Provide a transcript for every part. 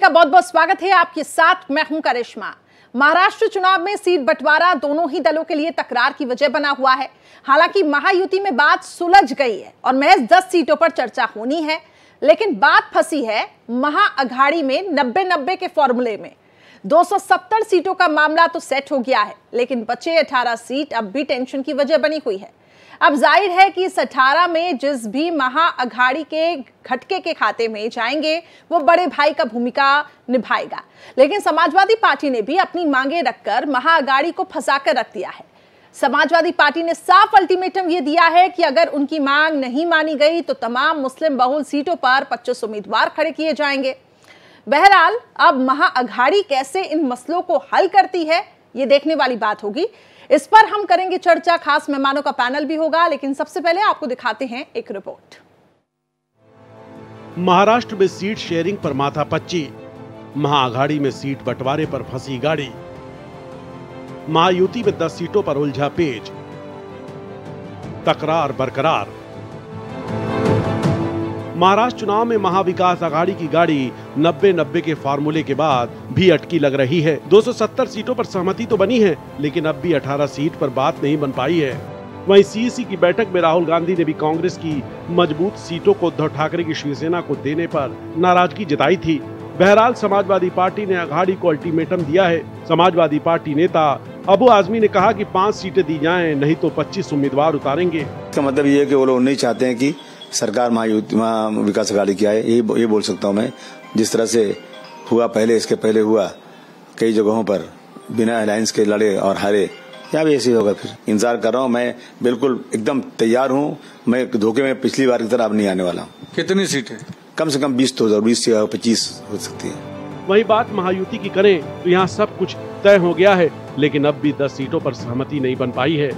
सभी का बहुत बहुत स्वागत है आपके साथ। मैं हूँ करिश्मा। महाराष्ट्र चुनाव में सीट बंटवारा दोनों ही दलों के लिए तकरार की वजह बना हुआ है। हालाँकि महायुति में बात सुलझ गई है और महज 10 सीटों पर चर्चा होनी है। लेकिन बात फंसी है महाअघाड़ी में नब्बे नब्बे के फॉर्मूले में। 270 सीटों का मामला तो सेट हो गया है, लेकिन बचे 18 सीट अब भी टेंशन की वजह बनी हुई है। अब ज़ाहिर है कि इस अठारह में जिस भी महाअघाड़ी के घटके के खाते में जाएँगे, वो बड़े भाई का भूमिका निभाएगा। लेकिन समाजवादी पार्टी ने भी अपनी मांगे रखकर महाअघाड़ी को फंसा कर रख दिया है। समाजवादी पार्टी ने साफ़ अल्टीमेटम ये दिया है कि अगर उनकी मांग नहीं मानी गई तो तमाम मुस्लिम बहुल सीटों पर 25 उम्मीदवार खड़े किए जाएँगे। बहरहाल, अब महाअघाड़ी कैसे इन मसलों को हल करती है, ये देखने वाली बात होगी। इस पर हम करेंगे चर्चा। खास मेहमानों का पैनल भी होगा, लेकिन सबसे पहले आपको दिखाते हैं एक रिपोर्ट। महाराष्ट्र में सीट शेयरिंग पर माथा पच्ची। महाअघाड़ी में सीट बंटवारे पर फंसी गाड़ी। महायुति में 10 सीटों पर उलझा पेज तकरार बरकरार। महाराष्ट्र चुनाव में महाविकास आघाड़ी की गाड़ी 90-90 के फार्मूले के बाद भी अटकी लग रही है। 270 सीटों पर सहमति तो बनी है, लेकिन अब भी 18 सीट पर बात नहीं बन पाई है। वहीं सीईसी की बैठक में राहुल गांधी ने भी कांग्रेस की मज़बूत सीटों को उद्धव ठाकरे की शिवसेना को देने पर नाराज़गी जताई थी। बहरहाल, समाजवादी पार्टी ने अघाड़ी को अल्टीमेटम दिया है। समाजवादी पार्टी नेता अबू आजमी ने कहा कि पाँच सीटें दी जाएँ, नहीं तो 25 उम्मीदवार उतारेंगे। इसका मतलब ये कि वो लोग नहीं चाहते हैं कि सरकार महायुति महा विकास अघाड़ी की आए ये ये बोल सकता हूँ मैं। जिस तरह से हुआ पहले इसके पहले हुआ कई जगहों पर बिना अलायंस के लड़े और हारे या भी ऐसे होगा फिर। इंतज़ार कर रहा हूँ मैं बिल्कुल एकदम तैयार हूँ। मैं धोखे में पिछली बार की तरह अब नहीं आने वाला हूँ। कितनी सीटें कम से कम बीस तो ज़रूर बीस से पच्चीस हो सकती है। वही बात महायुति की करें तो यहाँ सब कुछ तय हो गया है लेकिन अब भी 10 सीटों पर सहमति नहीं बन पाई है।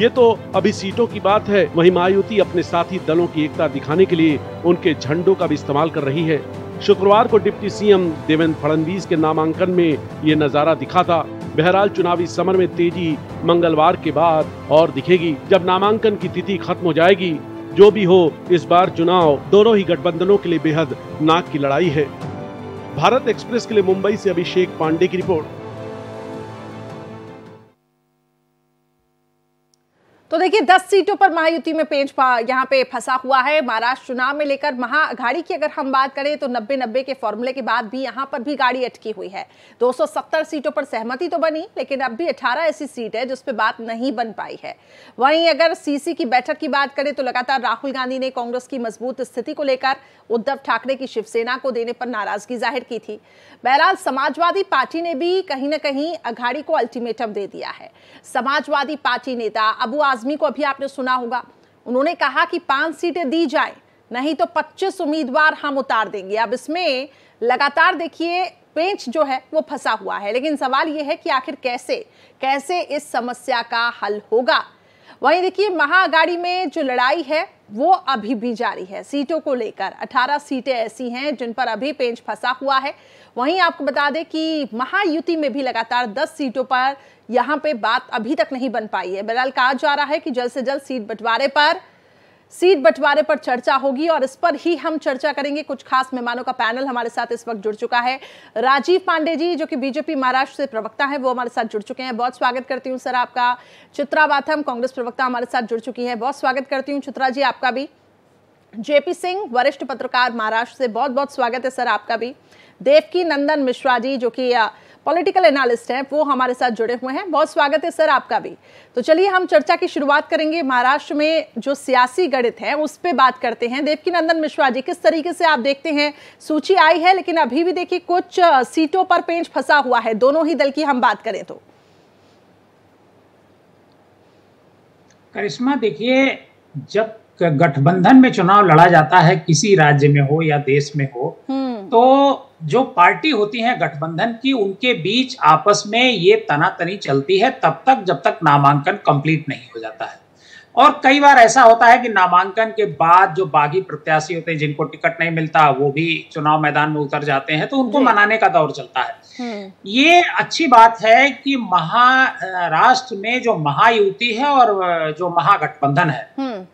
ये तो अभी सीटों की बात है। वहीं महायुति अपने साथी दलों की एकता दिखाने के लिए उनके झंडों का भी इस्तेमाल कर रही है। शुक्रवार को डिप्टी सीएम देवेंद्र फडणवीस के नामांकन में ये नज़ारा दिखा था। बहरहाल चुनावी समर में तेज़ी मंगलवार के बाद और दिखेगी। जब नामांकन की तिथि खत्म हो जाएगी, जो भी हो, इस बार चुनाव दोनों ही गठबंधनों के लिए बेहद नाक की लड़ाई है। भारत एक्सप्रेस के लिए मुंबई से अभिषेक पांडे की रिपोर्ट। तो देखिए 10 सीटों पर महायुति में पेंच यहाँ पे फंसा हुआ है। महाराष्ट्र चुनाव में लेकर महाअघाड़ी की अगर हम बात करें तो 90 90 के फॉर्मूले के बाद भी यहाँ पर भी गाड़ी अटकी हुई है। 270 सीटों पर सहमति तो बनी, लेकिन अब भी 18 ऐसी सीट है, जिस पे बात नहीं बन पाई है। वहीं अगर सीसी की बैठक की बात करें तो लगातार राहुल गांधी ने कांग्रेस की मज़बूत स्थिति को लेकर उद्धव ठाकरे की शिवसेना को देने पर नाराज़गी ज़ाहिर की थी। बहरहाल, समाजवादी पार्टी ने भी कहीं ना कहीं अघाड़ी को अल्टीमेटम दे दिया है। समाजवादी पार्टी नेता अबू आजमी को अभी आपने सुना होगा। उन्होंने कहा कि पाँच सीटें दी जाए, नहीं तो 25 उम्मीदवार हम उतार देंगे। अब इसमें लगातार देखिए, पेंच जो है, वो फंसा हुआ है। लेकिन सवाल ये है कि आखिर कैसे कैसे इस समस्या का हल होगा? वहीं देखिए महाअगाड़ी में जो लड़ाई है, वो अभी भी जारी है। सीटों को लेकर 18 सीटें ऐसी हैं जिन पर अभी पेंच फंसा हुआ है। वहीं आपको बता दें कि महायुति में भी लगातार 10 सीटों पर यहाँ पे बात अभी तक नहीं बन पाई है। बहरहाल कहा जा रहा है कि जल्द से जल्द सीट बंटवारे पर, सीट बंटवारे पर चर्चा होगी और इस पर ही हम चर्चा करेंगे। कुछ खास मेहमानों का पैनल हमारे साथ इस वक्त जुड़ चुका है। राजीव पांडे जी, जो कि बीजेपी महाराष्ट्र से प्रवक्ता है, वो हमारे साथ जुड़ चुके हैं। बहुत स्वागत करती हूँ सर आपका। चित्रा बाथम, कांग्रेस प्रवक्ता, हमारे साथ जुड़ चुकी है। बहुत स्वागत करती हूँ। चित्रा जी, आपका भी। जेपी सिंह, वरिष्ठ पत्रकार महाराष्ट्र से बहुत बहुत स्वागत है सर आपका भी। देवकी नंदन मिश्रा जी, जो कि पॉलिटिकल एनालिस्ट हैं, वो हमारे साथ जुड़े हुए हैं। बहुत स्वागत है सर आपका भी। तो चलिए हम चर्चा की शुरुआत करेंगे। महाराष्ट्र में जो सियासी गणित है, उस पर बात करते हैं। देवकी नंदन मिश्रा जी, किस तरीके से आप देखते हैं? सूची आई है, लेकिन अभी भी देखिए कुछ सीटों पर पेंच फंसा हुआ है। दोनों ही दल की हम बात करें तो। करिश्मा, देखिए, जब गठबंधन में चुनाव लड़ा जाता है किसी राज्य में हो या देश में हो तो जो पार्टी होती है गठबंधन की उनके बीच आपस में ये तनातनी चलती है तब तक जब तक नामांकन कंप्लीट नहीं हो जाता है। और कई बार ऐसा होता है कि नामांकन के बाद जो बागी प्रत्याशी होते हैं जिनको टिकट नहीं मिलता वो भी चुनाव मैदान में उतर जाते हैं तो उनको मनाने का दौर चलता है। ये अच्छी बात है कि महाराष्ट्र में जो महायुति है और जो महागठबंधन है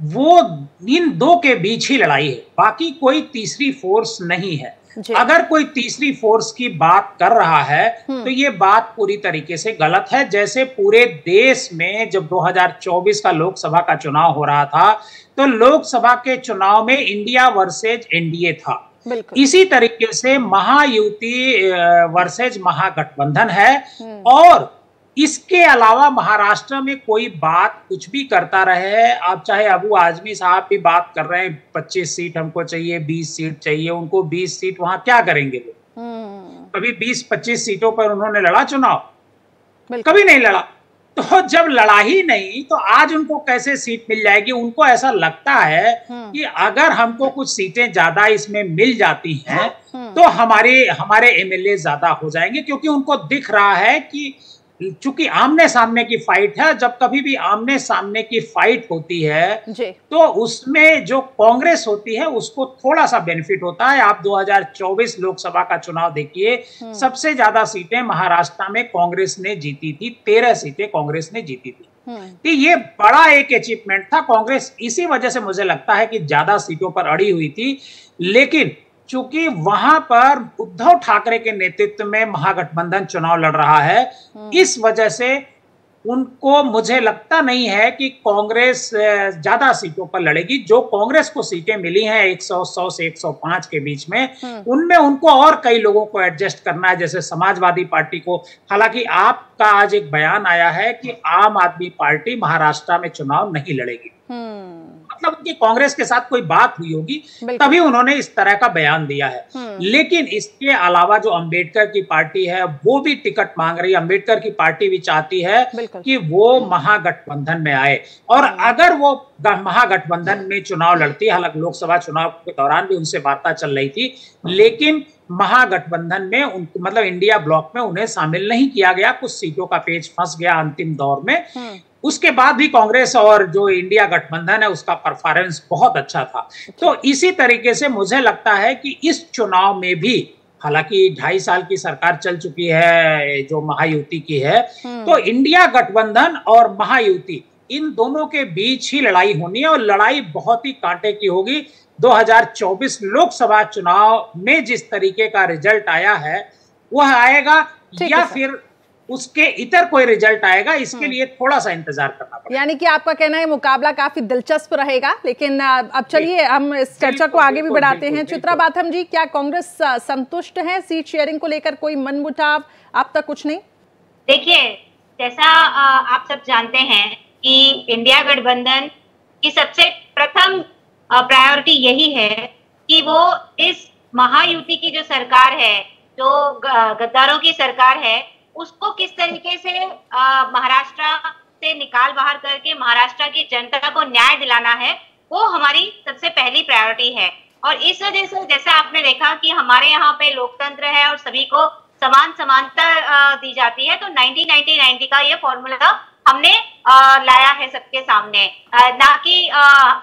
वो इन दो के बीच ही लड़ाई है। बाकी कोई तीसरी फोर्स नहीं है। अगर कोई तीसरी फोर्स की बात कर रहा है हम्म। तो ये बात पूरी तरीके से गलत है। जैसे पूरे देश में जब 2024 का लोकसभा का चुनाव हो रहा था तो लोकसभा के चुनाव में इंडिया वर्सेज एनडीए था। इसी तरीके से महायुति वर्सेज महागठबंधन है। हम्म। और इसके अलावा महाराष्ट्र में कोई बात कुछ भी करता रहे आप चाहे अबू आजमी साहब भी बात कर रहे हैं पच्चीस सीट हमको चाहिए बीस सीट चाहिए उनको बीस सीट वहाँ क्या करेंगे वो हम्म। कभी बीस पच्चीस सीटों पर उन्होंने लड़ा चुनाव कभी नहीं लड़ा तो जब लड़ा ही नहीं तो आज उनको कैसे सीट मिल जाएगी उनको ऐसा लगता है हम्म। कि अगर हमको कुछ सीटें ज़्यादा इसमें मिल जाती हैं हम्म। तो हमारे हमारे एमएलए ज़्यादा हो जाएँगे क्योंकि उनको दिख रहा है कि चूँकि आमने सामने की फाइट है जब कभी भी आमने सामने की फाइट होती है तो उसमें जो कांग्रेस होती है उसको थोड़ा सा बेनिफिट होता है आप 2024 लोकसभा का चुनाव देखिए हम्म। सबसे ज़्यादा सीटें महाराष्ट्र में कांग्रेस ने जीती थी तेरह सीटें कांग्रेस ने जीती थी हम्म। तो ये बड़ा एक अचीवमेंट था कांग्रेस इसी वजह से मुझे लगता है कि ज़्यादा सीटों पर अड़ी हुई थी लेकिन चूँकि वहाँ पर उद्धव ठाकरे के नेतृत्व में महागठबंधन चुनाव लड़ रहा है हम्म। इस वजह से उनको मुझे लगता नहीं है कि कांग्रेस ज़्यादा सीटों पर लड़ेगी जो कांग्रेस को सीटें मिली हैं 100 100 से 105 के बीच में हम्म। उनमें उनको और कई लोगों को एडजस्ट करना है जैसे समाजवादी पार्टी को हालाँकि आपका आज एक बयान आया है कि आम आदमी पार्टी महाराष्ट्र में चुनाव नहीं लड़ेगी हम्म। मतलब उनकी कांग्रेस के साथ कोई बात हुई होगी तभी उन्होंने इस तरह का बयान दिया है। हम्म। लेकिन इसके अलावा जो अंबेडकर की पार्टी है वो भी टिकट मांग रही है। अंबेडकर की पार्टी भी चाहती है कि वो महागठबंधन में आए। और हम्म। अगर वो महागठबंधन में चुनाव लड़ती है हालाँकि लोकसभा चुनाव के दौरान भी उनसे वार्ता चल रही थी लेकिन महागठबंधन में उन मतलब इंडिया ब्लॉक में उन्हें शामिल नहीं किया गया। कुछ सीटों का पेज फंस गया अंतिम दौर में। हम्म। उसके बाद भी कांग्रेस और जो इंडिया गठबंधन है उसका परफॉर्मेंस बहुत अच्छा था। तो इसी तरीके से मुझे लगता है कि इस चुनाव में भी हालाँकि ढाई साल की सरकार चल चुकी है जो महायुति की है हम्म। तो इंडिया गठबंधन और महायुति इन दोनों के बीच ही लड़ाई होनी है और लड़ाई बहुत ही कांटे की होगी। 2024 लोकसभा चुनाव में जिस तरीके का रिज़ल्ट आया है वह आएगा या फिर उसके इतर कोई रिज़ल्ट आएगा इसके हम्म। लिए थोड़ा सा इंतज़ार करना पड़ेगा। यानी कि आपका कहना है मुकाबला काफ़ी दिलचस्प रहेगा लेकिन अब चलिए हम इस चर्चा को आगे भी बढ़ाते हैं। चित्रा बाथम जी क्या कांग्रेस संतुष्ट है? सीट शेयरिंग को लेकर कोई मन मुटाव अब तक कुछ नहीं? देखिए जैसा आप सब जानते हैं कि इंडिया गठबंधन की सबसे प्रथम प्रायोरिटी यही है कि वो इस महायुति की जो सरकार है जो गद्दारों की सरकार है उसको किस तरीके से महाराष्ट्र से निकाल बाहर करके महाराष्ट्र की जनता को न्याय दिलाना है, वो हमारी सबसे पहली प्रायोरिटी है। और इस वजह से, जैसे आपने देखा कि हमारे यहाँ पे लोकतंत्र है और सभी को समान समानता दी जाती है तो 1990 का ये फॉर्मूला हमने लाया है सबके सामने। ना कि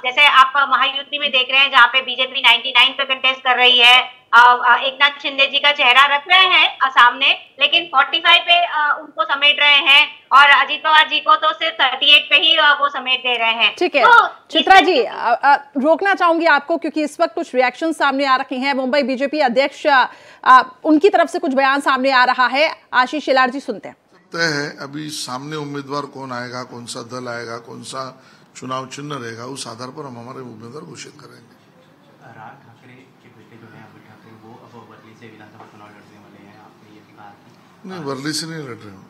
जैसे आप महायुति में देख रहे हैं जहाँ पे बीजेपी 99 पे कंटेस्ट कर रही है एक नाथ शिंदे जी का चेहरा रख रहे हैं सामने लेकिन 45 पे उनको समेट रहे हैं और अजीत पवार जी को तो सिर्फ़ 38 पे ही वो समेट दे रहे हैं। ठीक है। तो चित्रा जी आ, आ, रोकना चाहूँगी आपको क्योंकि इस वक्त कुछ रिएक्शन सामने आ रखे हैं। मुंबई बीजेपी अध्यक्ष आ, उनकी तरफ़ से कुछ बयान सामने आ रहा है। आशीष शिलार जी सुनते हैं। तय है अभी सामने उम्मीदवार कौन आएगा कौन सा दल आएगा कौन सा चुनाव चिन्ह रहेगा उस आधार पर हम हमारे उम्मीदवार घोषित करेंगे. नहीं वर्ली से नहीं लड़ रहे हूँ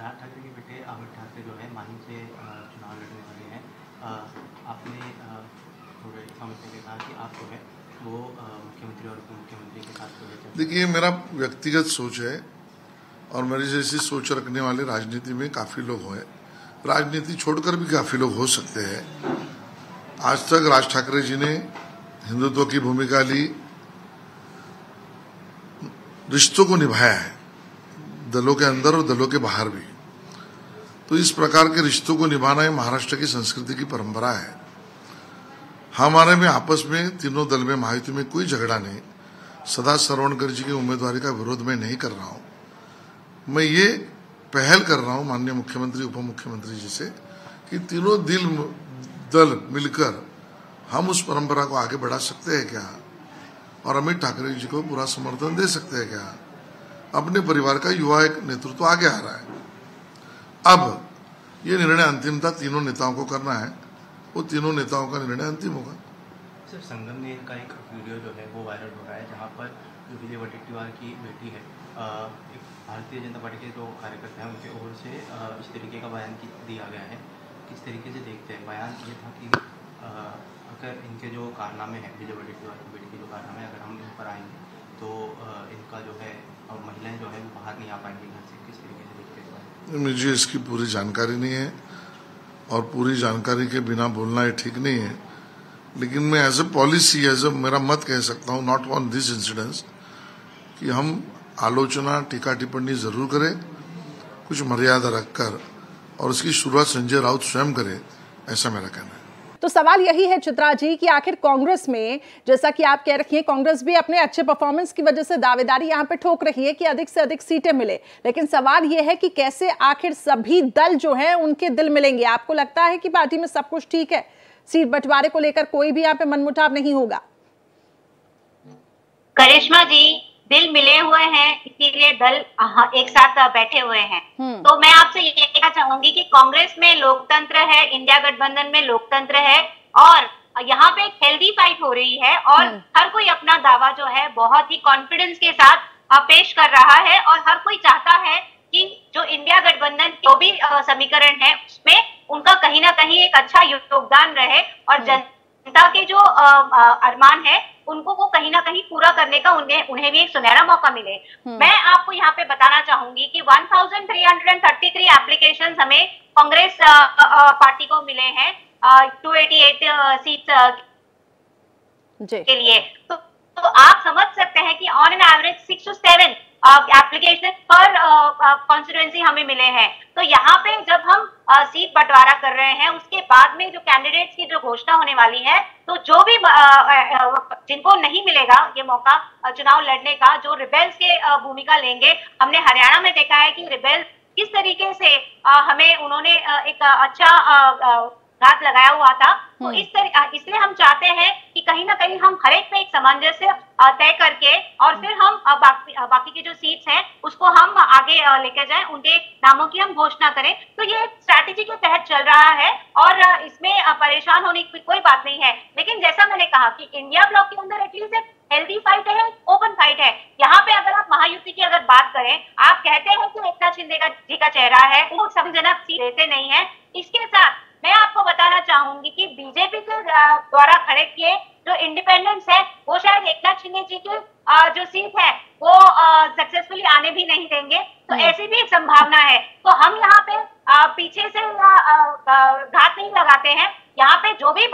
राज ठाकरे के बेटे अमित ठाकरे जो है माही से चुनाव लड़ने वाले हैं। आपने थोड़े समय पहले कहा कि आप जो है वो देखिए मेरा व्यक्तिगत सोच है और मेरी जैसी सोच रखने वाले राजनीति में काफ़ी लोग हैं। राजनीति छोड़कर भी काफ़ी लोग हो सकते हैं। आज तक राज ठाकरे जी ने हिंदुत्व की भूमिका ली, रिश्तों को निभाया है, दलों के अंदर और दलों के बाहर भी। तो इस प्रकार के रिश्तों को निभाना ये महाराष्ट्र की संस्कृति की परंपरा है। हमारे में, आपस में, तीनों दल में, महायुति में कोई झगड़ा नहीं। सदा सरवणकर जी की उम्मीदवारी का विरोध मैं नहीं कर रहा हूँ। मैं ये पहल कर रहा हूँ, माननीय मुख्यमंत्री उप मुख्यमंत्री जी से, कि तीनों दिल, दल मिलकर हम उस परंपरा को आगे बढ़ा सकते हैं क्या? और अमित ठाकरे जी को पूरा समर्थन दे सकते हैं क्या? अपने परिवार का युवा एक नेतृत्व आगे आ रहा है। अब ये निर्णय अंतिमता तीनों नेताओं को करना है। वो तीनों नेताओं का निर्णय अंतिम होगा। सर संगम नेर का एक वीडियो जो है वो वायरल हो रहा है जहाँ पर जो विजय वडेट्टीवार की बेटी है। भारतीय जनता पार्टी के जो कार्यकर्ता हैं उनकी ओर से इस तरीके का बयान दिया गया है। किस तरीके से देखते हैं? बयान ये था कि अगर इनके जो कारनामे हैं विजय वडेट्टीवार की बेटी के जो कारनामे अगर हम इन पर आएँगे तो इनका जो है महिलाएँ जो है वो बाहर नहीं आ पाएँगी घर से। किस तरीके से देखते हैं? मुझे इसकी पूरी जानकारी नहीं है। और पूरी जानकारी के बिना बोलना ये ठीक नहीं है। लेकिन मैं as a policy as a मेरा मत कह सकता हूँ नॉट ऑन दिस इंसिडेंस कि हम आलोचना, टीका टिप्पणी ज़रूर करें, कुछ मर्यादा रखकर, और उसकी शुरुआत संजय राउत स्वयं करें, ऐसा मेरा कहना है। तो सवाल यही है चित्रा जी कि आखिर कांग्रेस में, जैसा कि आप कह रही हैं, कांग्रेस भी अपने अच्छे परफॉर्मेंस की वजह से दावेदारी यहाँ पे ठोक रही है कि अधिक से अधिक सीटें मिले। लेकिन सवाल यह है कि कैसे आखिर सभी दल जो है, उनके दिल मिलेंगे? आपको लगता है कि पार्टी में सब कुछ ठीक है? सीट बंटवारे को लेकर कोई भी यहाँ पे मनमुटाव नहीं होगा? करिश्मा जी। दिल मिले हुए हैं इसीलिए दल एक साथ बैठे हुए हैं हम्म। तो मैं आपसे ये कहना चाहूँगी कि कांग्रेस में लोकतंत्र है इंडिया गठबंधन में लोकतंत्र है और यहाँ पे एक हेल्दी फाइट हो रही है और हम्म। हर कोई अपना दावा जो है बहुत ही कॉन्फिडेंस के साथ पेश कर रहा है और हर कोई चाहता है कि जो इंडिया गठबंधन जो भी समीकरण है उसमें उनका कहीं ना कहीं एक अच्छा योगदान रहे और हम्म। जनता के जो अरमान है उनको वो कहीं ना कहीं पूरा करने का उन्हें उन्हें भी एक सुनहरा मौका मिले। हम्म। मैं आपको यहाँ पे बताना चाहूँगी कि 1333 एप्लीकेशन हमें कांग्रेस पार्टी को मिले हैं टू एटी एट सीट के लिए। तो, तो आप समझ सकते हैं कि on an average six two seven application पर कॉन्स्टिट्युएंसी हमें मिले हैं। तो यहाँ पे जब हम सीट बंटवारा कर रहे हैं, उसके बाद में जो कैंडिडेट्स की जो घोषणा होने वाली है तो जो भी जिनको नहीं मिलेगा ये मौका चुनाव लड़ने का, जो रिबेल्स के भूमिका लेंगे, हमने हरियाणा में देखा है कि रिबेल्स किस तरीके से हमें उन्होंने एक अच्छा घात लगाया हुआ था। तो हम्म। इस तरह इसलिए हम चाहते हैं कि कहीं ना कहीं हम हर एक में एक सामंजस्य तय करके और फिर हम बाकी बाकी की जो सीट्स हैं उसको हम आगे लेकर जाएँ उनके नामों की हम घोषणा करें। तो ये स्ट्रैटेजी के तहत चल रहा है और इसमें परेशान होने की कोई बात नहीं है। लेकिन जैसा मैंने कहा कि इंडिया ब्लॉक के अंदर एटलीस्ट एक हेल्दी फाइट है ओपन फाइट है। यहाँ पे अगर आप महायुति की अगर बात करें आप कहते हैं कि एकनाथ शिंदे का जी का चेहरा है वो सीट देते नहीं है। इसके साथ मैं आपको बताना चाहूँगी कि बीजेपी के द्वारा खड़े किए जो इंडिपेंडेंस है वो शायद एक नाथ शिंदे जी की जो सीट है वो सक्सेसफुली आने भी नहीं देंगे। तो हम्म। ऐसी भी एक संभावना है। तो हम यहाँ पे आ, पीछे से घात नहीं लगाते हैं। यहाँ पे जो भी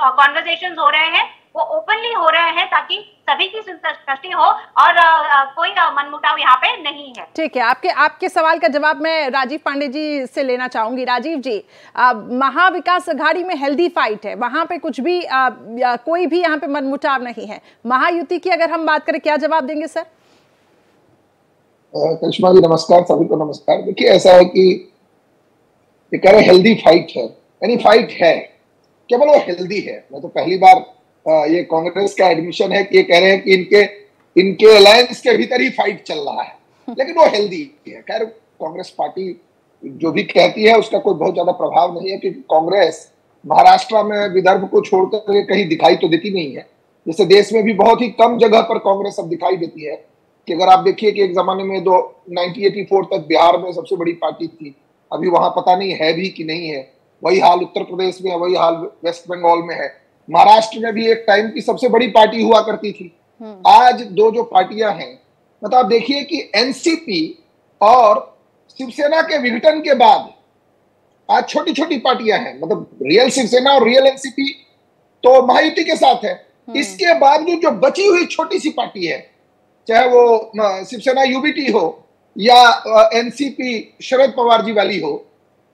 कॉन्वर्जेशन हो रहे हैं वो ओपनली हो रहे हैं ताकि सभी की संतुष्टि हो और आ, कोई मनमुटाव यहाँ पे नहीं है। ठीक है आपके आपके सवाल का जवाब मैं राजीव पांडे जी से लेना चाहूँगी। राजीव जी महाविकास अघाड़ी में हेल्दी फाइट है वहाँ पे कुछ भी आ, कोई भी यहाँ पे मनमुटाव नहीं है। महायुति की अगर हम बात करें क्या जवाब देंगे सर? करिश्मा जी नमस्कार सभी को नमस्कार। देखिए ऐसा है कि ये कह रहे हेल्दी फाइट है। यानी फाइट है केवल वो हेल्दी है। मैं तो पहली बार ये कांग्रेस का एडमिशन है कि ये कह रहे हैं कि इनके इनके अलायंस के भीतर ही फाइट चल रहा है। लेकिन वो हेल्दी है। खैर कांग्रेस पार्टी जो भी कहती है उसका कोई बहुत ज़्यादा प्रभाव नहीं है क्योंकि कांग्रेस महाराष्ट्र में विदर्भ को छोड़कर कहीं दिखाई तो देती नहीं है। जैसे देश में भी बहुत ही कम जगह पर कांग्रेस अब दिखाई देती है। कि अगर आप देखिए कि एक जमाने में दो 1984 तक बिहार में सबसे बड़ी पार्टी थी अभी वहाँ पता नहीं है भी कि नहीं है। वही हाल उत्तर प्रदेश में है वही हाल वेस्ट बंगाल में है। महाराष्ट्र में भी एक टाइम की सबसे बड़ी पार्टी हुआ करती थी हम्म। आज दो जो पार्टियाँ हैं मतलब आप देखिए कि एनसीपी और शिवसेना के विघटन के बाद आज छोटी छोटी पार्टियाँ हैं मतलब रियल शिवसेना और रियल एनसीपी तो महायुति के साथ है हम्म। इसके बावजूद जो बची हुई छोटी सी पार्टी है चाहे वो शिवसेना यूबीटी हो या एनसीपी शरद पवार जी वाली हो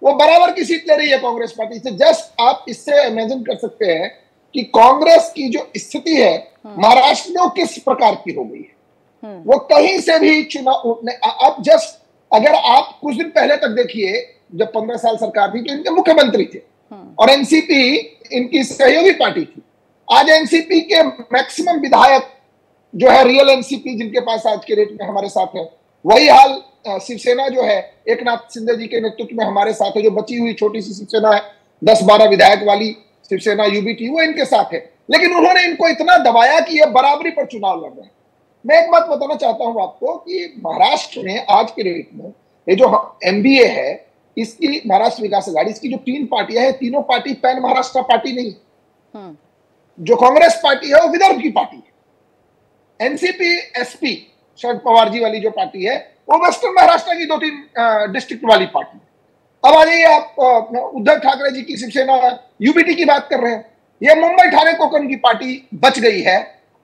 वो बराबर की सीट ले रही है कांग्रेस पार्टी से जस्ट आप इससे इमेजिन कर सकते हैं कि कांग्रेस की जो स्थिति है हम्म। महाराष्ट्र में वो किस प्रकार की हो गई है हम्म। वो कहीं से भी चुनाव अब जस्ट अगर आप कुछ दिन पहले तक देखिए जब पंद्रह साल सरकार थी तो इनके मुख्यमंत्री थे और एनसीपी इनकी सहयोगी पार्टी थी आज एनसीपी के मैक्सिमम विधायक जो है रियल एनसीपी जिनके पास आज के रेट में हमारे साथ है वही हाल शिवसेना जो है एक नाथ सिंधे जी के नेतृत्व में हमारे साथ है जो बची हुई छोटी सी शिवसेना है दस बारह विधायक वाली शिवसेना यूबीटी वो इनके साथ है। लेकिन उन्होंने इनको इतना दबाया कि ये बराबरी पर चुनाव लड़ रहे हैं। मैं एक बात बताना चाहता हूँ आपको कि महाराष्ट्र में आज के डेट में ये जो एमबीए है इसकी महाराष्ट्र विकास अघाड़ी इसकी जो तीन पार्टियाँ हैं तीनों पार्टी पैन महाराष्ट्र पार्टी नहीं हम्म। जो कांग्रेस पार्टी है वो विदर्भ की पार्टी है। एनसीपी एसपी शरद पवार जी वाली जो पार्टी है वो वेस्टर्न महाराष्ट्र की दो तीन डिस्ट्रिक्ट वाली पार्टी अब आ जाइए आप उद्धव ठाकरे जी की शिवसेना यूबीटी की बात कर रहे हैं। ये मुंबई ठाणे कोकन की पार्टी बच गई है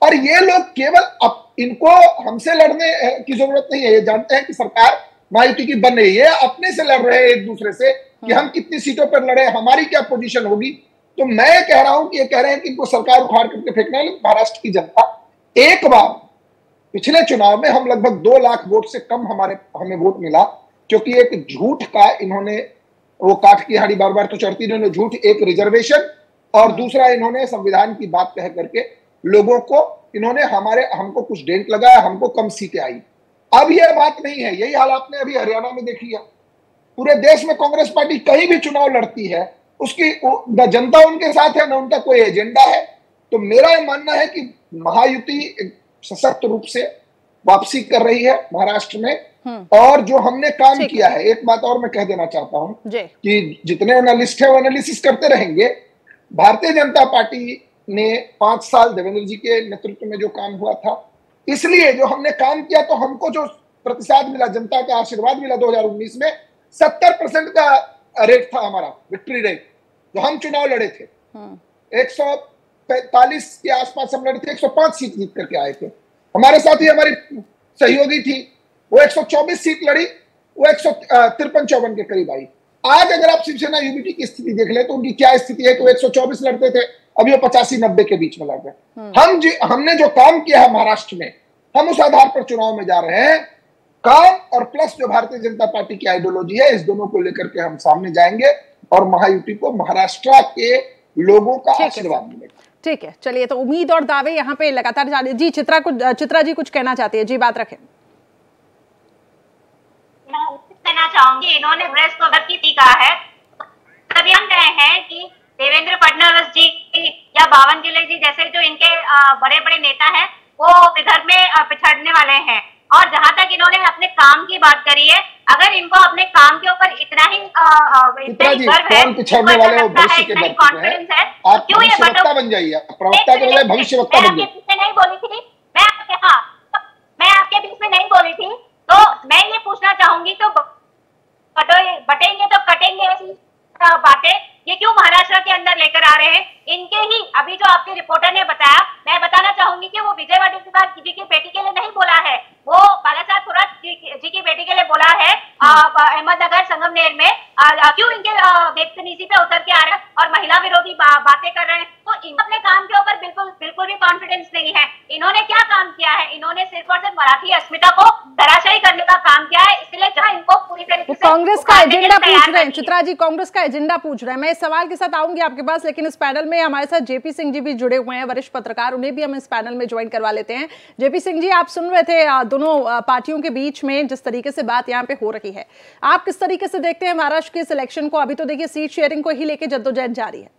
और ये लोग केवल अब इनको हमसे लड़ने की ज़रूरत नहीं है। ये जानते हैं कि सरकार महायुति की बन रही है। अपने से लड़ रहे हैं एक दूसरे से कि हम कितनी सीटों पर लड़े हमारी क्या पोजीशन होगी? तो मैं कह रहा हूँ कि ये कह रहे हैं कि इनको सरकार उखाड़ करके फेंकना है महाराष्ट्र की जनता। एक बार पिछले चुनाव में हम लगभग दो लाख वोट से कम हमारे हमें वोट मिला। क्योंकि एक झूठ का इन्होंने, वो काठ की हाड़ी बार बार तो चढ़ती, इन्होंने झूठ एक रिजर्वेशन और दूसरा इन्होंने संविधान की बात कह करके लोगों को, इन्होंने हमारे, हमको कुछ डेंट लगाया, हमको कम सीटें आई। अब यह बात नहीं है, यही हाल आपने अभी हरियाणा में देखी है। पूरे देश में कांग्रेस पार्टी कहीं भी चुनाव लड़ती है, उसकी न जनता उनके साथ है, न उनका कोई एजेंडा है। तो मेरा मानना है कि महायुति सशक्त रूप से वापसी कर रही है महाराष्ट्र में। हम्म। और जो हमने काम किया है एक बात और मैं कह देना चाहता हूँ कि जितने एनालिस्ट है वो एनालिसिस करते रहेंगे। भारतीय जनता पार्टी ने पाँच साल देवेंद्र जी के नेतृत्व में जो काम हुआ था इसलिए जो हमने काम किया तो हमको जो प्रतिशत मिला जनता का आशीर्वाद मिला 2019 में 70 परसेंट का रेट था हमारा विक्ट्री रेट जो हम चुनाव लड़े थे। हम्म। एक सौ पैतालीस के आसपास हम लड़े थे 105 सीट जीत करके आए थे। हमारे साथ ही हमारी सहयोगी थी वो 124 सीट लड़ी वो एक सौ तिरपन चौवन के करीब आई। आज अगर आप शिवसेना यूबीटी की स्थिति देख ले तो उनकी क्या स्थिति है? कि वो 124 लड़ते थे अभी वो पचासी नब्बे के बीच में लड़ रहे हम्म। हम जी हमने जो काम किया है महाराष्ट्र में हम उस आधार पर चुनाव में जा रहे हैं। काम और प्लस जो भारतीय जनता पार्टी की आइडियोलॉजी है इस दोनों को लेकर के हम सामने जाएँगे और महायुति को महाराष्ट्र के लोगों का आशीर्वाद मिलेगा। ठीक है, चलिए तो उम्मीद और दावे यहाँ पे लगातार जारी जी, चित्रा कुछ, चित्रा जी कुछ कहना चाहती है। जी, बात रखें। कहना चाहूँगी इन्होंने को की कहा है। तभी हम कहे हैं कि देवेंद्र फडणवीस जी या बावन ज़िले जी जैसे जो इनके बड़े बड़े नेता हैं, वो विदर्भ में पिछड़ने वाले हैं। और जहाँ तक इन्होंने अपने काम की बात करी है अगर इनको अपने काम के ऊपर इतना ही इतना ही गर्व है पिछड़ने वाले वो भविष्य के कॉन्फिडेंस है आप क्यों ये बन जाइए प्रवक्ता के बजाय भविष्य वक्ता बन जाइए। नहीं बोली थी मैं आपके हाँ मैं आपके बीच में नहीं बोली थी तो मैं ये पूछना चाहूँगी तो बटेंगे तो कटेंगे बातें ये क्यों महाराष्ट्र के अंदर लेकर आ रहे हैं इनके ही अभी जो आपके रिपोर्टर ने बताया मैं बताना चाहूँगी कि वो विजय वडेट्टीवार जी की बेटी के लिए नहीं बोला है वो बाला साहब थोड़ा जी की बेटी के लिए बोला है अहमदनगर संगमनेर में आ, क्यों बेतनीसी पे उतर के आ रहे हैं और महिला विरोधी बा, बातें कर रहे हैं तो इन अपने काम के ऊपर बिल्कुल बिल्कुल भी कॉन्फिडेंस नहीं है इन्होंने क्या काम किया है इन्होंने सिर्फ़ और सिर्फ़ मराठी अस्मिता को धराशायी करने का काम किया है इसलिए जहाँ इनको पूरी तरीके से कांग्रेस का एजेंडा चित्रा जी, कांग्रेस का एजेंडा पूछ रहे हैं। मैं इस सवाल के साथ आऊँगी आपके पास, लेकिन इस पैनल में हमारे साथ जेपी सिंह जी भी जुड़े हुए हैं, वरिष्ठ पत्रकार। उन्हें भी हम इस पैनल में ज्वाइन करवा लेते हैं। जेपी सिंह जी, आप सुन रहे थे दोनों पार्टियों के बीच में जिस तरीके से बात यहाँ पे हो रही है। आप किस तरीके से देखते हैं, महाराष्ट्र के इलेक्शन को? अभी तो देखिए सीट शेयरिंग को ही लेकर जद्दोजहद जारी है।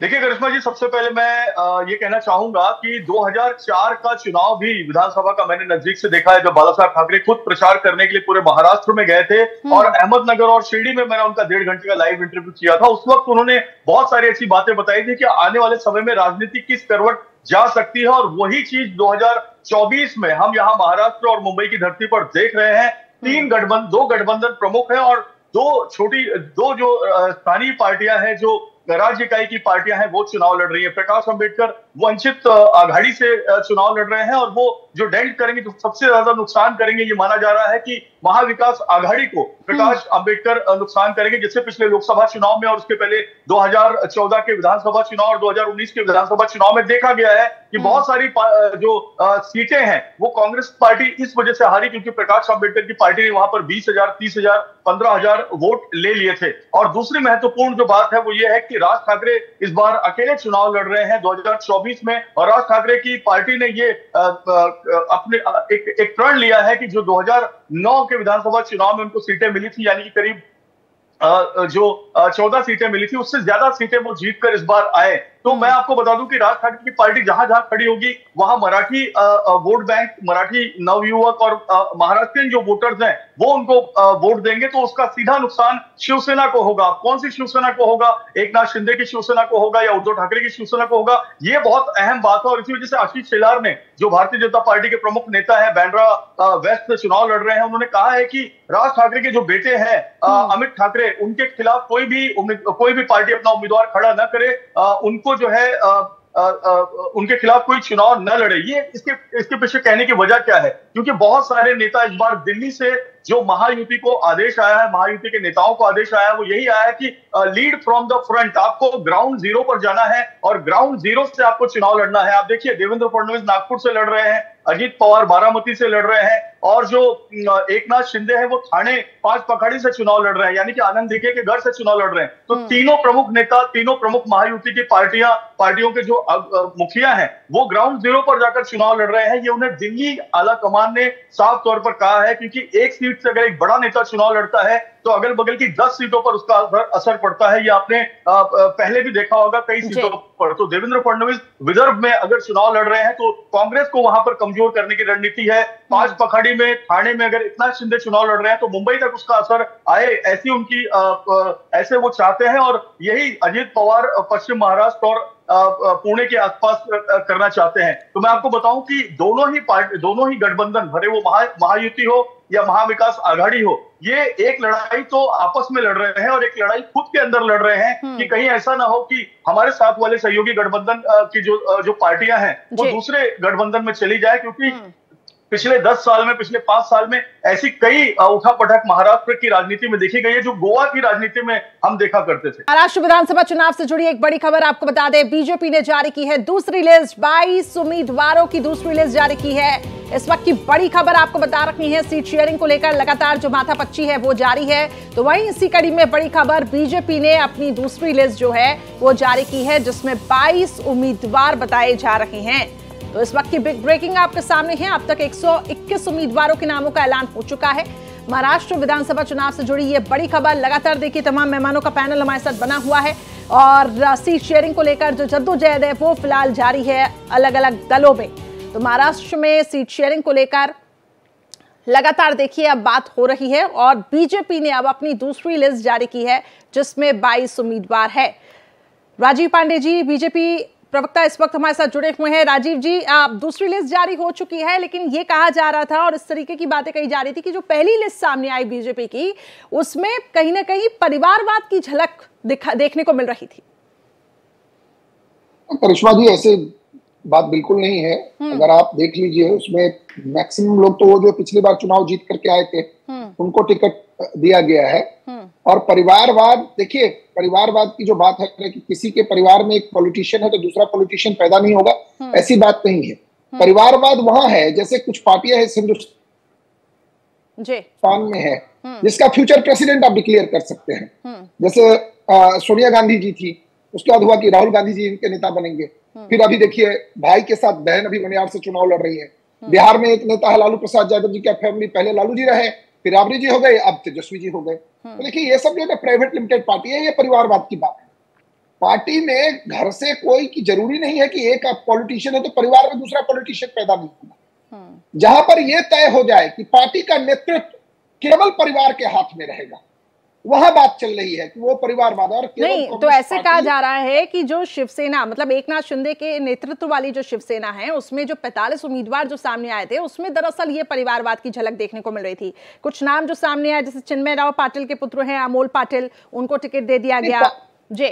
देखिए करिश्मा जी सबसे पहले मैं ये कहना चाहूँगा कि 2004 का चुनाव भी विधानसभा का मैंने नज़दीक से देखा है जब बाला साहब ठाकरे खुद प्रचार करने के लिए पूरे महाराष्ट्र में गए थे हम्म। और अहमदनगर और शिरडी में मैंने उनका डेढ़ घंटे का लाइव इंटरव्यू किया था उस वक्त उन्होंने बहुत सारी ऐसी बातें बताई थी कि आने वाले समय में राजनीति किस करवट जा सकती है और वही चीज़ दो हज़ार चौबीस में हम यहाँ महाराष्ट्र और मुंबई की धरती पर देख रहे हैं तीन हम्म। गठबंधन दो गठबंधन प्रमुख है और दो छोटी दो जो स्थानीय पार्टियाँ हैं जो राज्य इकाई की पार्टियाँ हैं, वो चुनाव लड़ रही है। प्रकाश अंबेडकर वंचित आघाड़ी से चुनाव लड़ रहे हैं और वो जो डेंट करेंगे जो सबसे ज़्यादा नुकसान करेंगे ये माना जा रहा है कि महाविकास आघाड़ी को प्रकाश अंबेडकर नुकसान करेंगे। जिससे पिछले लोकसभा चुनाव में और उसके पहले 2014 के विधानसभा चुनाव और 2019 के विधानसभा चुनाव में देखा गया है कि बहुत सारी जो सीटें हैं वो कांग्रेस पार्टी इस वजह से हारी क्योंकि प्रकाश अंबेडकर की पार्टी ने वहाँ पर बीस हज़ार तीस हज़ार पंद्रह हज़ार वोट ले लिए थे। और दूसरी महत्वपूर्ण जो बात है वो ये है कि राज ठाकरे इस बार अकेले चुनाव लड़ रहे हैं 2024 में। और राज ठाकरे की पार्टी ने ये अपने एक एक प्रण लिया है कि जो 2009 के विधानसभा चुनाव में उनको सीटें मिली थी, यानी कि करीब जो चौदह सीटें मिली थी, उससे ज़्यादा सीटें वो जीतकर इस बार आए। तो मैं आपको बता दूँ कि राज ठाकरे की पार्टी जहाँ जहाँ खड़ी होगी वहाँ मराठी वोट बैंक मराठी नवयुवक और महाराष्ट्रियन जो वोटर्स हैं वो उनको वोट देंगे। तो उसका सीधा नुकसान शिवसेना को होगा। कौन सी शिवसेना को होगा? एक नाथ शिंदे की शिवसेना को होगा या उद्धव ठाकरे की शिवसेना को होगा? ये बहुत अहम बात है और इसी वजह से आशीष शेलार ने जो भारतीय जनता पार्टी के प्रमुख नेता है बैंड्रा वेस्ट से चुनाव लड़ रहे हैं उन्होंने कहा है कि राज ठाकरे के जो बेटे हैं हम्म। अमित ठाकरे उनके खिलाफ कोई भी कोई भी पार्टी अपना उम्मीदवार खड़ा न करे। उनको जो है आ, आ, आ, उनके खिलाफ कोई चुनाव न लड़े। ये इसके इसके पीछे कहने की वजह क्या है? क्योंकि बहुत सारे नेता इस बार दिल्ली से जो महायुति को आदेश आया है महायुति के नेताओं को आदेश आया है वो यही आया है कि लीड फ्रॉम द फ्रंट आपको ग्राउंड ज़ीरो पर जाना है और ग्राउंड ज़ीरो से आपको चुनाव लड़ना है। आप देखिए देवेंद्र फडणवीस नागपुर से लड़ रहे हैं अजीत पवार बारामती से लड़ रहे हैं और जो एक नाथ शिंदे है वो थाने पाँच पखाड़ी से चुनाव लड़ रहे हैं यानी कि आनंद दिखे के घर से चुनाव लड़ रहे हैं। तो हम्म। तीनों प्रमुख नेता तीनों प्रमुख महायुति की पार्टियाँ पार्टियों के जो मुखिया हैं वो ग्राउंड ज़ीरो पर जाकर चुनाव लड़ रहे हैं। ये उन्हें दिल्ली आला कमान ने साफ़ तौर पर कहा है क्योंकि एक सीट से अगर एक बड़ा नेता चुनाव लड़ता है तो अगल बगल की दस सीटों पर उसका असर पड़ता है। ये आपने पहले भी देखा होगा कई सीटों पर। तो देवेंद्र फडणवीस विदर्भ में अगर चुनाव लड़ रहे हैं तो कांग्रेस को वहाँ पर कमज़ोर करने की रणनीति है। पाँच पखाड़ी में थाने में अगर इतना शिंदे चुनाव लड़ रहे हैं तो मुंबई तक उसका असर आए ऐसी उनकी ऐसे वो चाहते हैं। और यही अजीत पवार पश्चिम महाराष्ट्र और पुणे के आसपास करना चाहते हैं तो मैं आपको बताऊँ कि दोनों ही पार्टी दोनों ही गठबंधन भरे वो महा महायुति हो या महाविकास आघाड़ी हो ये एक लड़ाई तो आपस में लड़ रहे हैं और एक लड़ाई खुद के अंदर लड़ रहे हैं हम्म। कि कहीं ऐसा ना हो कि हमारे साथ वाले सहयोगी गठबंधन की जो जो पार्टियाँ हैं वो दूसरे गठबंधन में चली जाए क्योंकि हम्म। पिछले दस साल में, पिछले पाँच साल में ऐसी कई उठा पटक महाराष्ट्र की राजनीति में देखी गई है, जो गोवा की राजनीति में हम देखा करते थे। महाराष्ट्र विधानसभा चुनाव से जुड़ी एक बड़ी खबर आपको बता दें, बीजेपी ने जारी की है दूसरी लिस्ट, बाईस उम्मीदवारों की दूसरी लिस्ट जारी की है। इस वक्त की बड़ी खबर आपको बता रखी है, सीट शेयरिंग को लेकर लगातार जो माथा पच्ची है, वो जारी है। तो वहीं इसी कड़ी में बड़ी खबर, बीजेपी ने अपनी दूसरी लिस्ट जो है, वो जारी की है, जिसमें 22 उम्मीदवार बताए जा रहे हैं। तो इस वक्त की बिग ब्रेकिंग आपके सामने है। अब तक 121 उम्मीदवारों के नामों का ऐलान हो चुका है। महाराष्ट्र विधानसभा चुनाव से जुड़ी ये बड़ी खबर, लगातार देखिए तमाम मेहमानों का पैनल हमारे साथ बना हुआ है और सीट शेयरिंग को लेकर जो जद्दोजहद है, वो फ़िलहाल जारी है अलग अलग दलों में। तो महाराष्ट्र में सीट शेयरिंग को लेकर लगातार देखिए अब बात हो रही है और बीजेपी ने अब अपनी दूसरी लिस्ट जारी की है, जिसमें 22 उम्मीदवार है। राजीव पांडे जी बीजेपी प्रवक्ता इस वक्त हमारे साथ जुड़े हुए हैं राजीव जी आप दूसरी लिस्ट जारी हो चुकी है लेकिन ये कहा जा रहा था और इस तरीके की बातें कही जा रही थी कि जो पहली लिस्ट सामने आई बीजेपी की उसमें कहीं ना कहीं परिवारवाद की झलक देखने को मिल रही थी करिश्मा जी ऐसे बात बिल्कुल नहीं है हम्म। अगर आप देख लीजिए उसमें मैक्सिमम लोग तो वो जो पिछली बार चुनाव जीत करके आए थे हम्म। उनको टिकट दिया गया है हम्म। और परिवारवाद देखिए परिवारवाद की जो बात है कि किसी के परिवार में एक पॉलिटिशियन है तो दूसरा पॉलिटिशियन पैदा नहीं होगा हम्म। ऐसी बात नहीं है। हम्म। परिवारवाद वहाँ है जैसे कुछ पार्टियाँ है हिंदुस्तान में है जिसका फ्यूचर प्रेसिडेंट आप डिक्लेयर कर सकते हैं। जैसे सोनिया गांधी जी थी उसके बाद हुआ कि राहुल गांधी जी इनके नेता बनेंगे। फिर अभी देखिए भाई के साथ बहन अभी मनियार से चुनाव लड़ रही है। बिहार में एक नेता है लालू प्रसाद यादव जी का फैमिली पहले लालू जी रहे? फिर जी हो गए अब तेजस्वी जी हो गए। तो देखिए ये सब जो है प्राइवेट लिमिटेड पार्टी है ये परिवारवाद की बात है। पार्टी में घर से कोई की ज़रूरी नहीं है कि एक पॉलिटिशियन है तो परिवार में दूसरा पॉलिटिशियन पैदा नहीं होगा। हम्म। जहाँ पर यह तय हो जाए कि पार्टी का नेतृत्व केवल परिवार के हाथ में रहेगा वहाँ बात चल रही है कि वो परिवारवाद और नहीं तो ऐसे कहा जा रहा है कि जो शिवसेना मतलब एक नाथ शिंदे के नेतृत्व वाली जो शिवसेना है उसमें जो 45 उम्मीदवार जो सामने आए थे उसमें दरअसल ये परिवारवाद की झलक देखने को मिल रही थी। कुछ नाम जो सामने आए जैसे चिन्मय राव पाटिल के पुत्र हैं अमोल पाटिल उनको टिकट दे दिया गया। जी।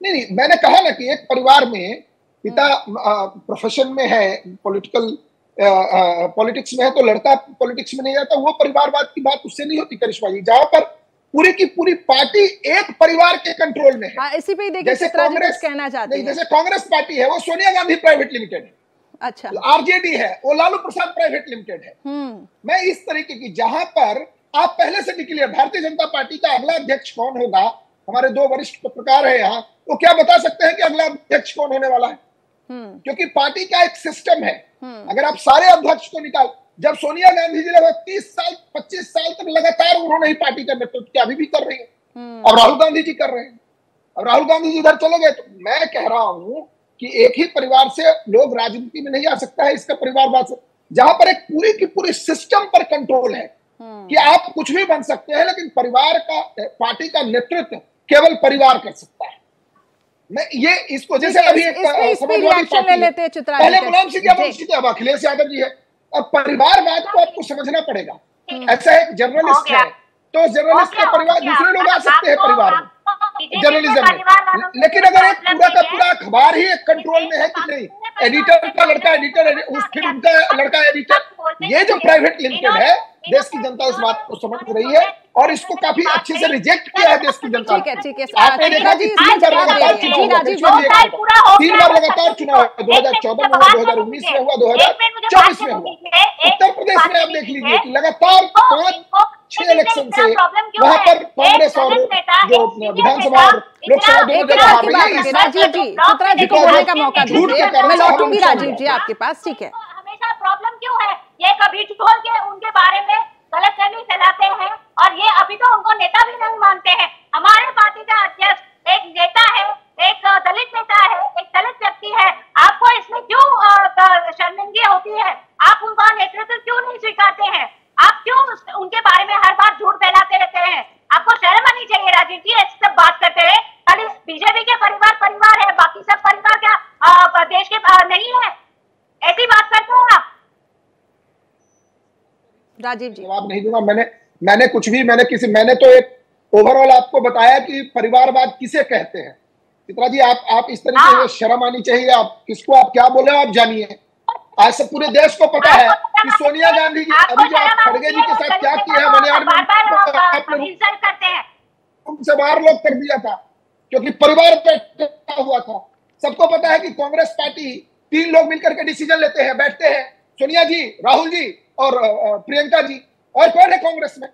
नहीं नहीं मैंने कहा ना कि एक परिवार में पिता प्रोफेशन हम्म। में है पॉलिटिकल पॉलिटिक्स में है तो लड़का पॉलिटिक्स में नहीं जाता वो परिवारवाद की बात उससे नहीं होती करिश्मा जी जहाँ पर पूरी की पूरी पार्टी एक परिवार के कंट्रोल में है। हाँ, इसी पे देखिए चित्रा जी कुछ कहना चाहते हैं। जैसे कांग्रेस पार्टी है वो सोनिया गांधी प्राइवेट लिमिटेड है। अच्छा। आरजेडी है वो लालू प्रसाद प्राइवेट लिमिटेड है। मैं इस तरीके की जहाँ पर आप पहले से निकलिए भारतीय जनता पार्टी का अगला अध्यक्ष कौन होगा? हमारे दो वरिष्ठ पत्रकार है यहाँ वो क्या बता सकते हैं कि अगला अध्यक्ष कौन होने वाला है? क्योंकि पार्टी का एक सिस्टम है। अगर आप सारे अध्यक्ष को निकाल जब सोनिया गांधी जी लगभग तीस साल पच्चीस साल तक लगातार उन्होंने ही पार्टी का नेतृत्व किया अभी भी कर रही है। और राहुल गांधी जी कर रहे हैं। अब राहुल गांधी जी इधर चले गए तो मैं कह रहा हूँ कि एक ही परिवार से लोग राजनीति में नहीं आ सकता है इसका परिवारवाद से। जहाँ पर एक पूरी की पूरी सिस्टम पर कंट्रोल है कि आप कुछ भी बन सकते हैं लेकिन परिवार का पार्टी का नेतृत्व केवल परिवार कर सकता है। मैं ये इसको जैसे अभी एक समाजवादी पार्टी पहले मुलायम सिंह यादव थी अब अखिलेश यादव जी है। अब परिवारवाद को आपको समझना पड़ेगा। ऐसा एक जर्नलिस्ट है तो जर्नलिस्ट का परिवार दूसरे लोग आ सकते हैं परिवार में। जर्नलिज्म में। लेकिन अगर एक पूरा का पूरा अखबार ही एक कंट्रोल में है कि नहीं? एडिटर का लड़का एडिटर उस फिर उनका लड़का एडिटर ये जो प्राइवेट लिमिटेड है देश की जनता इस बात को समझ रही है और इसको काफ़ी अच्छे से रिजेक्ट किया है देश की जनता। ठीक है ठीक है आपने देखा कि तीन बार लगातार चुनाव हुआ तीन बार लगातार चुनाव हुआ दो हज़ार चौदह में हुआ दो हज़ार उन्नीस में हुआ दो हज़ार चौबीस में हुआ। उत्तर प्रदेश में आप देख लीजिए कि लगातार पाँच छह इलेक्शन से वहाँ पर कांग्रेस और जो विधानसभा और लोकसभा दोनों जगह हार रही है। राजीव जी चित्रा जी को बोलने का मौका दीजिए। मैं लौटूँगी राजीव जी आपके पास ठीक है? हमेशा प्रॉब्लम क्यों है? ये कभी छोड़ के उनके बारे में गलत फहमी फैलाते हैं और ये अभी तो उनको नेता भी नहीं मानते हैं। हमारे पार्टी का अध्यक्ष एक नेता है एक दलित नेता है एक दलित व्यक्ति है। आपको इसमें क्यों शर्मिंदगी होती है? आप उनका नेतृत्व क्यों नहीं स्वीकारते हैं? क्यों उनके बारे में हर बार झूठ फैलाते रहते हैं? आपको शर्म आनी चाहिए राजीव जी ऐसी सब बात करते हैं। खाली बीजेपी के परिवार परिवार है बाकी सब परिवार क्या देश के नहीं है? ऐसी बात करते हैं आप। राजीव जी। जवाब नहीं दूँगा। मैंने मैंने कुछ भी मैंने किसी मैंने तो एक ओवरऑल आपको बताया कि परिवारवाद किसे कहते हैं। चित्रा जी आप आप इस तरीके से शर्म आनी चाहिए। आप किसको आप क्या बोले आप जानिए। आज से पूरे देश को पता है। कि सोनिया गांधी जी अभी जो आप खड़गे जी के साथ क्या किया है मनियार में उनसे बाहर लोग कर दिया था क्योंकि परिवार बैठा हुआ था। सबको पता है कि कांग्रेस पार्टी तीन लोग मिलकर के डिसीज़न लेते हैं बैठते हैं। सोनिया जी राहुल जी और प्रियंका जी और कौन है कांग्रेस में?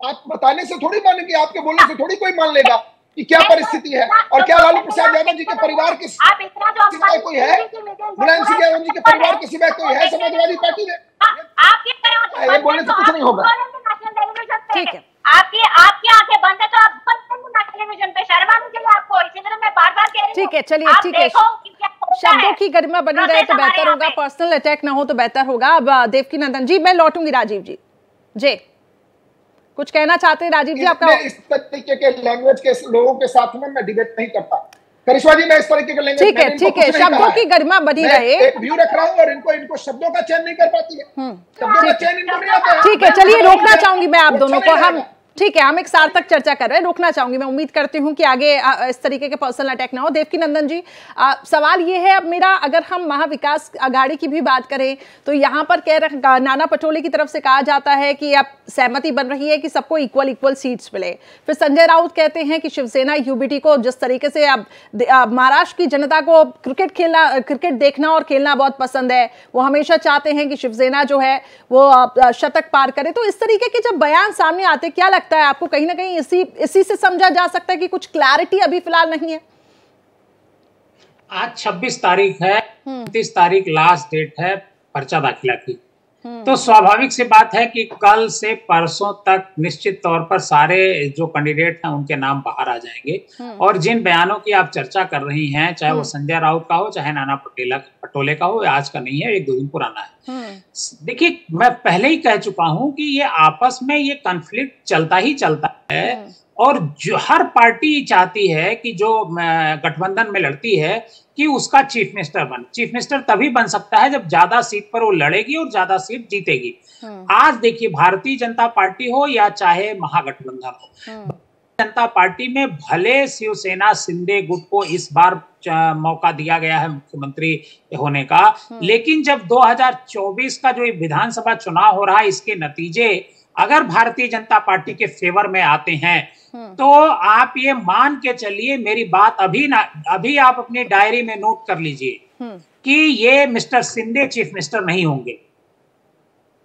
आप बताने से थोड़ी मानेंगे आपके बोलने से थोड़ी कोई मान लेगा। कि क्या परिस्थिति है? और क्या लालू प्रसाद यादव जी के परिवार के सिवाय कोई है मुलायम सिंह यादव जी के परिवार के सिवाय कोई है? समाजवादी पार्टी में? ये बोलने से कुछ नहीं होगा। ठीक है। आपकी आपकी आँखें बंद है तो आप टेलीविज़न पे। शर्मा नहीं चाहिए आपको इसीलिए मैं बार बार कह रही ठीक है। चलिए ठीक है। शब्दों की गरिमा बनी रहे तो बेहतर होगा। पर्सनल अटैक ना हो तो बेहतर होगा। अब देवकी नंदन जी मैं लौटूँगी राजीव जी। जी। कुछ कहना चाहते हैं राजीव जी आपका? इस तरीके के लैंग्वेज के लोगों के साथ में मैं डिबेट नहीं करता। करिश्मा जी मैं इस तरीके के लैंग्वेज ठीक है ठीक है शब्दों की गरिमा बनी रहे। एक व्यू रख रहा हूँ और इनको इनको शब्दों का चयन नहीं कर पाती है। शब्दों का चयन इनको नहीं आता ठीक है चलिए रोकना चाहूँगी मैं आप दोनों को। हम ठीक है हम एक सार्थक चर्चा कर रहे हैं रोकना चाहूँगी मैं उम्मीद करती हूँ कि आगे इस तरीके के पर्सनल अटैक ना हो। देवकी नंदन जी आ, सवाल ये है अब मेरा अगर हम महाविकास अघाड़ी की भी बात करें तो यहाँ पर कह रहे नाना पटोले की तरफ़ से कहा जाता है कि अब सहमति बन रही है कि सबको इक्वल इक्वल सीट्स मिले। फिर संजय राउत कहते हैं कि शिवसेना यूबीटी को जिस तरीके से अब महाराष्ट्र की जनता को क्रिकेट खेलना क्रिकेट देखना और खेलना बहुत पसंद है वो हमेशा चाहते हैं कि शिवसेना जो है वो शतक पार करे। तो इस तरीके के जब बयान सामने आते क्या लगता है आपको कहीं ना कहीं इसी इसी से समझा जा सकता है कि कुछ क्लैरिटी अभी फ़िलहाल नहीं है। आज 26 तारीख है उनतीस तारीख लास्ट डेट है पर्चा दाखिला की। तो स्वाभाविक सी बात है कि कल से परसों तक निश्चित तौर पर सारे जो कैंडिडेट हैं उनके नाम बाहर आ जाएँगे। और जिन बयानों की आप चर्चा कर रही हैं चाहे वो संजय राउत का हो चाहे नाना पटेला पटोले का हो आज का नहीं है एक दो दिन पुराना है। देखिए मैं पहले ही कह चुका हूँ कि ये आपस में ये कंफ्लिक्ट चलता ही चलता है और जो हर पार्टी चाहती है कि जो गठबंधन में लड़ती है कि उसका चीफ मिनिस्टर बन। चीफ मिनिस्टर तभी बन सकता है जब ज़्यादा सीट पर वो लड़ेगी और ज़्यादा सीट जीतेगी। आज देखिए भारतीय जनता पार्टी हो या चाहे महागठबंधन हो जनता पार्टी में भले शिवसेना शिंदे गुट को इस बार मौका दिया गया है मुख्यमंत्री होने का लेकिन जब 2024 का जो विधानसभा चुनाव हो रहा है इसके नतीजे अगर भारतीय जनता पार्टी के फेवर में आते हैं तो आप ये मान के चलिए मेरी बात अभी ना अभी आप अपनी डायरी में नोट कर लीजिए कि ये मिस्टर सिंधे चीफ मिनिस्टर नहीं होंगे।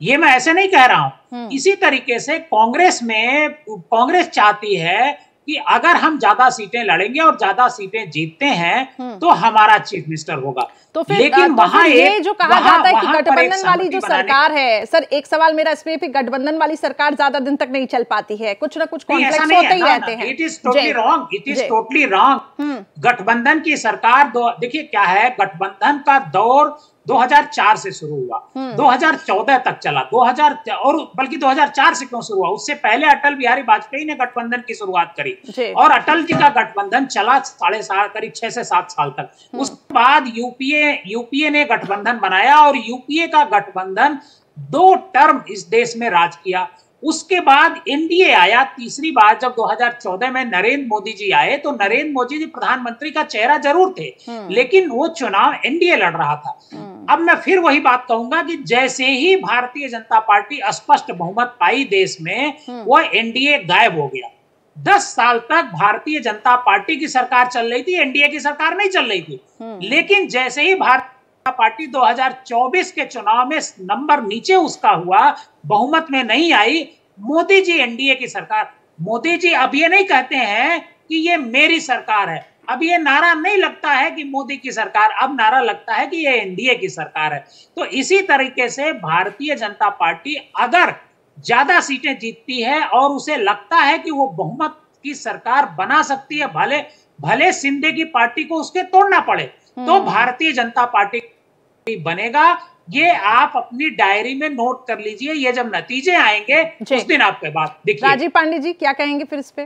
ये मैं ऐसे नहीं कह रहा हूँ। इसी तरीके से कांग्रेस में कांग्रेस चाहती है कि अगर हम ज़्यादा सीटें लड़ेंगे और ज़्यादा सीटें जीतते हैं तो हमारा चीफ मिनिस्टर होगा। तो फिर लेकिन तो वहाँ ये जो कहा जाता है कि गठबंधन वाली जो सरकार है सर एक सवाल मेरा इसमें भी गठबंधन वाली सरकार ज़्यादा दिन तक नहीं चल पाती है। कुछ ना कुछ कॉन्फ्लिक्ट होते ही रहते हैं। It is totally wrong it is totally wrong गठबंधन की सरकार देखिए क्या है गठबंधन का दौर 2004 से शुरू हुआ। 2014 तक चला। 2000 और बल्कि 2004 से क्यों शुरू हुआ? उससे पहले अटल बिहारी वाजपेयी ने गठबंधन की शुरुआत करी। और अटल जी का गठबंधन चला साढ़े सात करीब छह से सात साल तक। उसके बाद यूपीए यूपीए ने गठबंधन बनाया और यूपीए का गठबंधन दो टर्म इस देश में राज किया। उसके बाद एनडीए आया तीसरी बार जब 2014 में नरेंद्र मोदी जी आए तो नरेंद्र मोदी जी प्रधानमंत्री का चेहरा ज़रूर थे लेकिन वो चुनाव एनडीए लड़ रहा था। अब मैं फिर वही बात कहूँगा कि जैसे ही भारतीय जनता पार्टी स्पष्ट बहुमत पाई देश में वो एनडीए गायब हो गया। दस साल तक भारतीय जनता पार्टी की सरकार चल रही थी एनडीए की सरकार नहीं चल रही थी। लेकिन जैसे ही भारत पार्टी 2024 के चुनाव में नंबर नीचे उसका हुआ बहुमत में नहीं आई। मोदी जी एनडीए की सरकार। मोदी जी अब ये नहीं कहते हैं कि ये मेरी सरकार है। अब ये नारा नहीं लगता है कि मोदी की सरकार अब नारा लगता है कि ये एनडीए की सरकार है। तो इसी तरीके से भारतीय जनता पार्टी अगर ज़्यादा सीटें जीतती है और उसे लगता है कि वो बहुमत की सरकार बना सकती है भले भले सिंधे की पार्टी को उसके तोड़ना पड़े तो भारतीय जनता पार्टी बनेगा ये आप अपनी डायरी में नोट कर लीजिए ये जब नतीजे आएँगे उस दिन आपके बात देखिए। राजीव पांडे जी क्या कहेंगे फिर इस पे?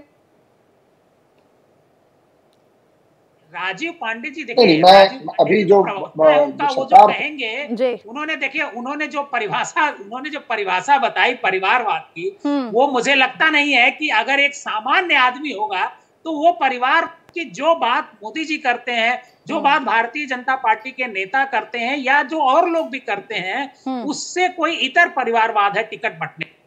राजीव पांडे जी देखिए अभी जो उनका वो जो कहेंगे उन्होंने देखिए उन्होंने जो परिभाषा उन्होंने जो परिभाषा बताई परिवारवाद की वो मुझे लगता नहीं है कि अगर एक सामान्य आदमी होगा तो वो परिवार की जो बात मोदी जी करते हैं जो बात भारतीय जनता पार्टी के नेता करते हैं या जो और लोग भी करते हैं उससे कोई इतर परिवारवाद है टिकट बंटने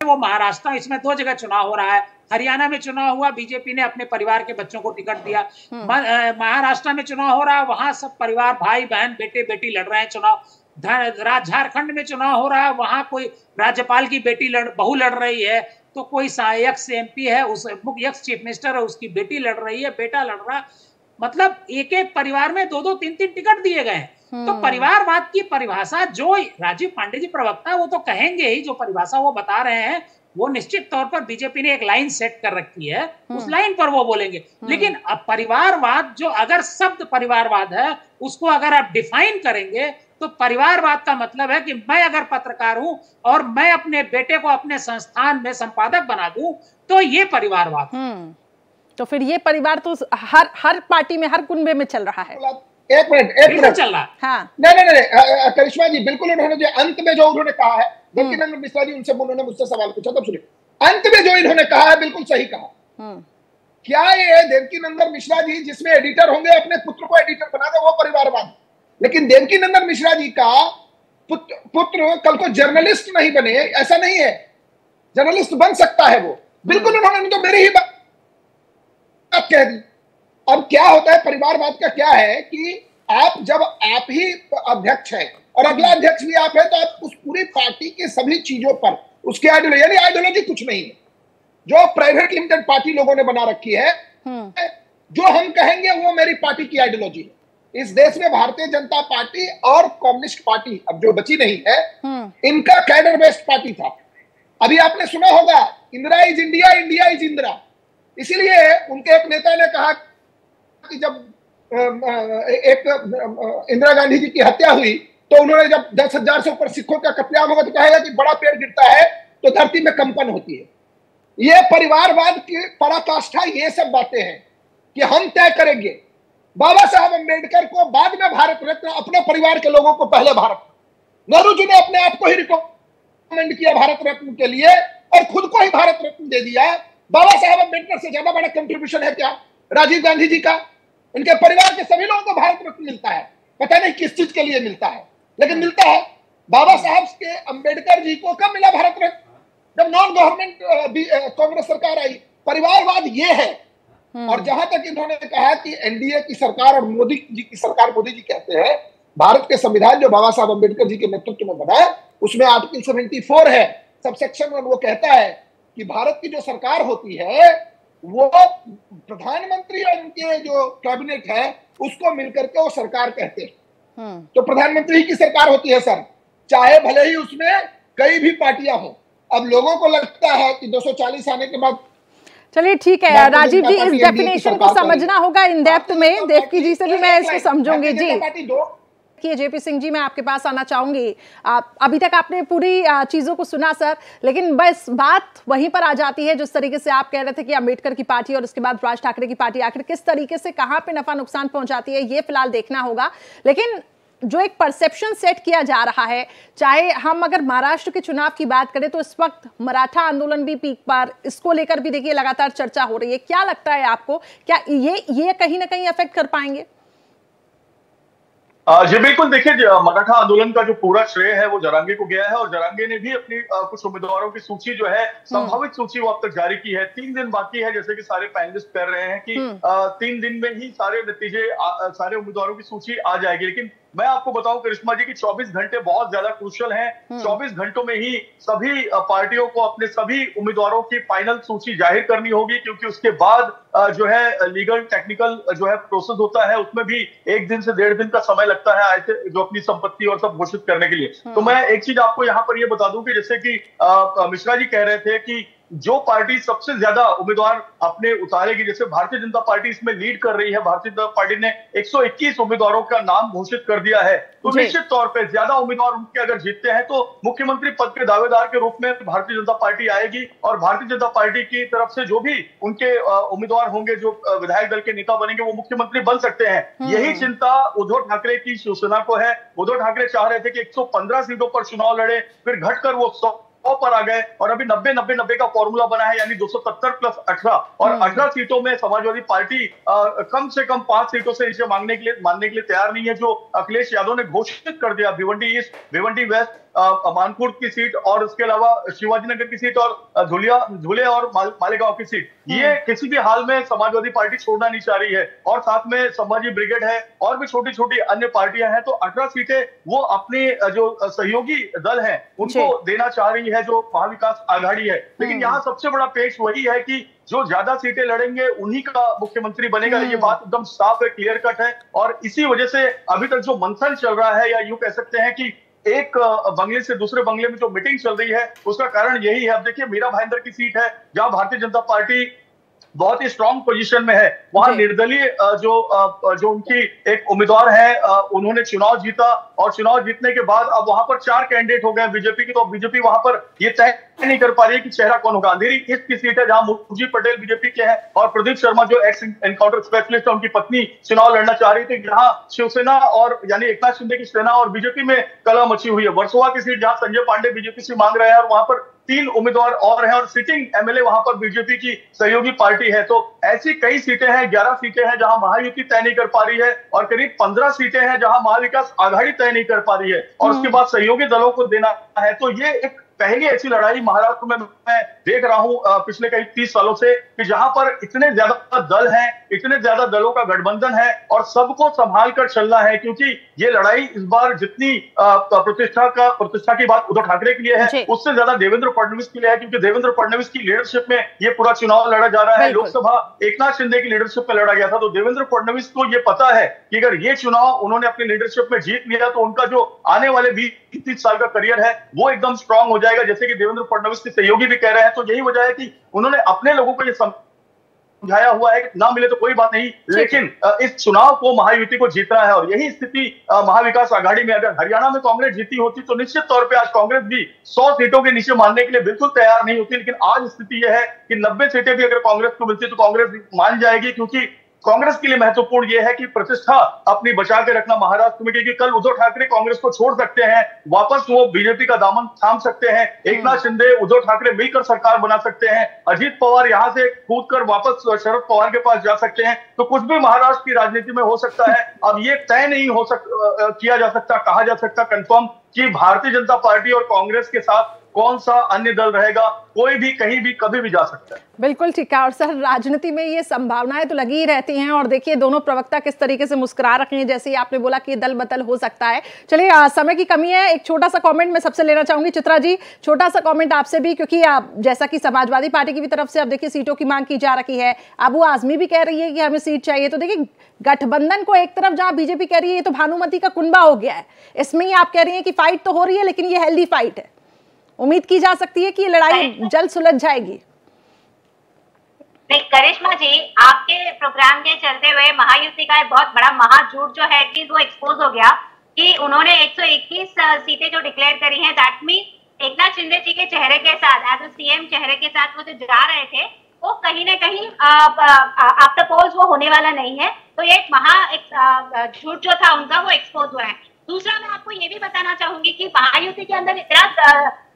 वो महाराष्ट्र इसमें दो जगह चुनाव हो रहा है। हरियाणा में चुनाव हुआ बीजेपी ने अपने परिवार के बच्चों को टिकट दिया। महाराष्ट्र में चुनाव हो रहा है वहाँ सब परिवार भाई बहन बेटे बेटी लड़ रहे हैं चुनाव। झारखंड में चुनाव हो रहा है वहाँ कोई राज्यपाल की बेटी लड़ बहू लड़ रही है तो कोई एक्स एमपी है उस चीफ मिनिस्टर है उसकी बेटी लड़ रही है बेटा लड़ रहा मतलब एक एक परिवार में दो दो तीन तीन टिकट दिए गए तो परिवारवाद की परिभाषा जो राजीव पांडे जी प्रवक्ता वो तो कहेंगे ही जो परिभाषा वो बता रहे हैं वो निश्चित तौर पर बीजेपी ने एक लाइन सेट कर रखी है उस लाइन पर वो बोलेंगे। लेकिन अब परिवारवाद जो अगर शब्द परिवारवाद है उसको अगर आप डिफाइन करेंगे तो परिवारवाद का मतलब है कि मैं अगर पत्रकार हूँ और मैं अपने बेटे को अपने संस्थान में संपादक बना दूँ तो ये परिवारवाद तो फिर ये परिवार तो हर हर पार्टी में हर कुंबे में चल रहा है। एक मिनट एक मिनट। चल रहा हाँ। नहीं नहीं नहीं करिश्मा जी बिल्कुल उन्होंने जो अंत में जो उन्होंने कहा है दत्तीनंद मिश्रा जी उनसे उन्होंने मुझसे सवाल पूछा तब सुनिए। अंत में जो इन्होंने कहा है बिल्कुल सही कहा। क्या ये देवकी नंदन मिश्रा जी जिसमें एडिटर होंगे अपने पुत्र को एडिटर बना दे वो परिवारवाद? लेकिन देवकी नंदन मिश्रा जी का पुत्र, पुत्र कल को जर्नलिस्ट नहीं बने ऐसा नहीं है। जर्नलिस्ट बन सकता है वो। बिल्कुल उन्होंने तो मेरी ही बात कह दी। अब क्या होता है परिवारवाद का क्या है कि आप जब आप ही अध्यक्ष हैं और अगला अध्यक्ष भी आप है तो आप उस पूरी पार्टी के सभी चीज़ों पर उसकी आइडियोलॉजी यानी आइडियोलॉजी कुछ नहीं है। जो प्राइवेट लिमिटेड पार्टी लोगों ने बना रखी है जो हम कहेंगे वो मेरी पार्टी की आइडियोलॉजी है। इस देश में भारतीय जनता पार्टी और कम्युनिस्ट पार्टी अब जो बची नहीं है इनका कैडर बेस्ड पार्टी था। अभी आपने सुना होगा Indira is India India is Indira. इसीलिए उनके एक नेता ने कहा कि जब एक इंदिरा गांधी जी की हत्या हुई तो उन्होंने जब दस हज़ार से ऊपर सिखों का कत्याम होगा तो कहेगा कि बड़ा पेड़ गिरता है तो धरती में कंपन होती है। ये परिवारवाद की पराकाष्ठा, ये सब बातें हैं कि हम तय करेंगे। बाबा साहब अंबेडकर को बाद में भारत रत्न, अपने परिवार के लोगों को पहले भारत। नेहरू जी ने अपने आप को ही रिकमेंड किया भारत रत्न के लिए और खुद को ही भारत रत्न दे दिया। बाबा साहब अंबेडकर से ज़्यादा बड़ा कंट्रीब्यूशन है क्या? राजीव गांधी जी का? उनके परिवार के सभी लोगों को भारत रत्न मिलता है। पता नहीं किस चीज़ के लिए मिलता है। लेकिन मिलता है। बाबा साहब के अंबेडकर जी को कब मिला भारत रत्न? जब नॉन गवर्नमेंट कांग्रेस सरकार आई। परिवारवाद ये है। और जहाँ तक इन्होंने कहा कि एनडीए की सरकार और मोदी जी की सरकार मोदी जी कहते हैं भारत के संविधान जो बाबा साहब अंबेडकर जी के नेतृत्व में बना है उसमें आर्टिकल सेवेंटी फोर है। सब सेक्शन वन वो कहता है कि भारत की जो सरकार होती है वो प्रधानमंत्री और उनके जो कैबिनेट है उसको मिलकर के वो सरकार कहते हैं। तो प्रधानमंत्री की सरकार होती है सर। चाहे भले ही उसमें कई भी पार्टियाँ हो अब लोगों को लगता है कि 240 आने के बाद चलिए ठीक है। राजीव जी इस डेफिनेशन को समझना होगा इन डेप्थ में। देवकी जी से भी मैं इसको समझूँगी। जी। कि जेपी सिंह जी, मैं आपके पास आना चाहूँगी। आप अभी तक आपने पूरी चीज़ों को सुना, सर, लेकिन बस बात वहीं पर आ जाती है, जिस तरीके से आप कह रहे थे कि अंबेडकर की पार्टी और उसके बाद राज ठाकरे की पार्टी, आखिर किस तरीके से कहाँ पे नफा नुकसान पहुंचाती है, ये फ़िलहाल देखना होगा। लेकिन जो एक परसेप्शन सेट किया जा रहा है, चाहे हम अगर महाराष्ट्र के चुनाव की बात करें तो इस वक्त मराठा आंदोलन भी पीक पर, इसको लेकर भी देखिए लगातार चर्चा हो रही है। क्या लगता है आपको? क्या ये ये कहीं ना कहीं अफेक्ट कर पाएँगे? जी बिल्कुल देखिए मराठा आंदोलन का जो पूरा श्रेय है वो जरांगे को गया है और जरांगे ने भी अपनी कुछ उम्मीदवारों की सूची जो है संभावित सूची वो अब तक जारी की है। तीन दिन बाकी है जैसे कि सारे पैनलिस्ट कह रहे हैं कि तीन दिन में ही सारे नतीजे सारे उम्मीदवारों की सूची आ जाएगी लेकिन मैं आपको बताऊँ करिश्मा जी की 24 घंटे बहुत ज़्यादा क्रूशल हैं। 24 घंटों में ही सभी पार्टियों को अपने सभी उम्मीदवारों की फाइनल सूची ज़ाहिर करनी होगी क्योंकि उसके बाद जो है लीगल टेक्निकल जो है प्रोसेस होता है उसमें भी एक दिन से डेढ़ दिन का समय लगता है ऐसे जो अपनी संपत्ति और सब घोषित करने के लिए। तो मैं एक चीज़ आपको यहाँ पर यह बता दूँ कि जैसे कि मिश्रा जी कह रहे थे कि जो पार्टी सबसे ज़्यादा उम्मीदवार अपने उतारेगी जैसे भारतीय जनता पार्टी इसमें लीड कर रही है भारतीय जनता पार्टी ने 121 उम्मीदवारों का नाम घोषित कर दिया है। तो निश्चित तौर पे ज़्यादा उम्मीदवार उनके अगर जीतते हैं तो मुख्यमंत्री पद के दावेदार के रूप में भारतीय जनता पार्टी आएगी और भारतीय जनता पार्टी की तरफ़ से जो भी उनके उम्मीदवार होंगे जो विधायक दल के नेता बनेंगे वो मुख्यमंत्री बन सकते हैं। यही चिंता उद्धव ठाकरे की शिवसेना को है। उद्धव ठाकरे चाह रहे थे कि 115 सीटों पर चुनाव लड़े फिर घटकर वो सौ पर आ गए और अभी नब्बे नब्बे नब्बे का फॉर्मूला बना है यानी 270 प्लस 18 और 18 सीटों में समाजवादी पार्टी आ, कम से कम पाँच सीटों से इसे मांगने के लिए मानने के लिए तैयार नहीं है जो अखिलेश यादव ने घोषित कर दिया। भिवंडी ईस्ट भिवंडी वेस्ट मानपुर की सीट और उसके अलावा शिवाजी नगर की सीट और झुलिया झुले और मालेगांव की सीट। ये किसी भी हाल में समाजवादी पार्टी छोड़ना नहीं चाह रही है और साथ में संभाजी ब्रिगेड है और भी छोटी छोटी अन्य पार्टियाँ हैं तो अठारह सीटें वो अपने जो सहयोगी दल हैं उनको देना चाह रही है जो महाविकास आघाड़ी है। लेकिन यहाँ सबसे बड़ा पेश वही है कि जो ज़्यादा सीटें लड़ेंगे उन्हीं का मुख्यमंत्री बनेगा। ये बात एकदम साफ़ है क्लियर कट है और इसी वजह से अभी तक जो मंथन चल रहा है या यूँ कह सकते हैं कि एक बंगले से दूसरे बंगले में जो मीटिंग चल रही है, उसका कारण यही है। अब देखिए, मीरा भाईंदर की सीट है, जहाँ भारतीय जनता पार्टी बहुत ही स्ट्रांग पोजीशन में है। वहाँ निर्दलीय जो जो उनकी एक उम्मीदवार है उन्होंने चुनाव जीता और चुनाव जीतने के बाद अब वहाँ पर चार कैंडिडेट हो गए बीजेपी की तो बीजेपी वहाँ पर ये तय नहीं कर पा रही है कि चेहरा कौन होगा। अंधेरी ईस्ट की सीट है जहाँ मुखर्जी पटेल बीजेपी के हैं और प्रदीप शर्मा जो एक्स एनकाउंटर स्पेशलिस्ट है उनकी पत्नी चुनाव लड़ना चाह रही थी। जहाँ शिवसेना और यानी एकनाथ शिंदे की सेना और बीजेपी में कला मची हुई है। वर्सोवा की सीट जहाँ संजय पांडे बीजेपी से मांग रहे हैं और वहाँ पर तीन उम्मीदवार और हैं और सिटिंग एमएलए वहाँ पर बीजेपी की सहयोगी पार्टी है। तो ऐसी कई सीटें हैं ग्यारह सीटें हैं जहाँ महायुति तय नहीं कर पा रही है और करीब पंद्रह सीटें हैं जहाँ महाविकास आघाड़ी तय नहीं कर पा रही है और उसके बाद सहयोगी दलों को देना है। तो ये एक पहली ऐसी लड़ाई महाराष्ट्र में मैं देख रहा हूँ पिछले कई तीस सालों से कि जहाँ पर इतने ज़्यादा दल हैं इतने ज़्यादा दलों का गठबंधन है और सबको संभाल कर चलना है क्योंकि ये लड़ाई इस बार जितनी प्रतिष्ठा का प्रतिष्ठा की बात उद्धव ठाकरे के लिए है उससे ज़्यादा देवेंद्र फडणवीस के लिए है क्योंकि देवेंद्र फडणवीस की लीडरशिप में ये पूरा चुनाव लड़ा जा रहा है। लोकसभा एकनाथ शिंदे की लीडरशिप में लड़ा गया था तो देवेंद्र फडणवीस को ये पता है कि अगर ये चुनाव उन्होंने अपनी लीडरशिप में जीत लिया तो उनका जो आने वाले बीस तीस साल का करियर है वो एकदम स्ट्रांग हो जाएगा। जैसे कि देवेंद्र फडणवीस के सहयोगी भी कह रहे हैं तो यही वजह है कि उन्होंने अपने लोगों को ये समझाया हुआ है कि ना मिले तो कोई बात नहीं लेकिन इस चुनाव को महायुति को जीतना है और यही स्थिति महाविकास आघाड़ी में अगर हरियाणा में कांग्रेस जीती होती तो निश्चित तौर पे आज कांग्रेस भी 100 सीटों के नीचे मानने के लिए बिल्कुल तैयार नहीं होती लेकिन आज स्थिति यह है कि 90 सीटें भी अगर कांग्रेस को मिलती तो कांग्रेस मान जाएगी क्योंकि कांग्रेस के लिए महत्वपूर्ण यह है कि प्रतिष्ठा अपनी बचा के रखना महाराष्ट्र में क्योंकि कल उद्धव ठाकरे कांग्रेस को छोड़ सकते हैं वापस वो बीजेपी का दामन थाम सकते हैं एक नाथ शिंदे उद्धव ठाकरे मिलकर सरकार बना सकते हैं अजीत पवार यहाँ से कूद कर वापस शरद पवार के पास जा सकते हैं तो कुछ भी महाराष्ट्र की राजनीति में हो सकता है अब ये तय नहीं हो सक किया जा सकता कहा जा सकता कंफर्म कि भारतीय जनता पार्टी और कांग्रेस के साथ कौन सा अन्य दल रहेगा, कोई भी कहीं भी कभी भी जा सकता है। बिल्कुल ठीक है, और सर, राजनीति में ये संभावनाएँ तो लगी ही रहती हैं, और देखिए, दोनों प्रवक्ता किस तरीके से मुस्कुरा रखे हैं, जैसे ही आपने बोला कि दल बदल हो सकता है। चलिए समय की कमी है, एक छोटा सा कमेंट मैं सबसे लेना चाहूँगी, चित्रा जी, छोटा सा कमेंट आपसे भी, क्योंकि आप, जैसा कि समाजवादी पार्टी की भी तरफ़ से अब देखिए, सीटों की मांग की जा रही है। अबू आजमी भी कह रही है कि हमें सीट चाहिए तो देखिए, गठबंधन को एक तरफ़ जहाँ बीजेपी कह रही है, ये तो भानुमति का कुंबा हो गया है। इसमें ही आप कह रही है कि फाइट तो हो रही है, लेकिन ये हेल्दी फाइट है। उम्मीद की जा सकती है कि ये लड़ाई जल्द सुलझ जाएगी। करिश्मा जी आपके प्रोग्राम के चलते हुए महायुति का एक बहुत बड़ा महाझूठ जो है कि वो एक्सपोज हो गया कि उन्होंने 121 सीटें जो डिक्लेयर करी हैं दैट मीन एक नाथ शिंदे जी के चेहरे के साथ एज सीएम चेहरे के साथ वो जो जा रहे थे वो कहीं ना कहीं आफ्टर पोल्स वो होने वाला नहीं है। तो ये एक महा झूठ जो था उनका वो एक्सपोज हुआ है। दूसरा मैं आपको ये भी बताना चाहूँगी कि महायुति के अंदर इतना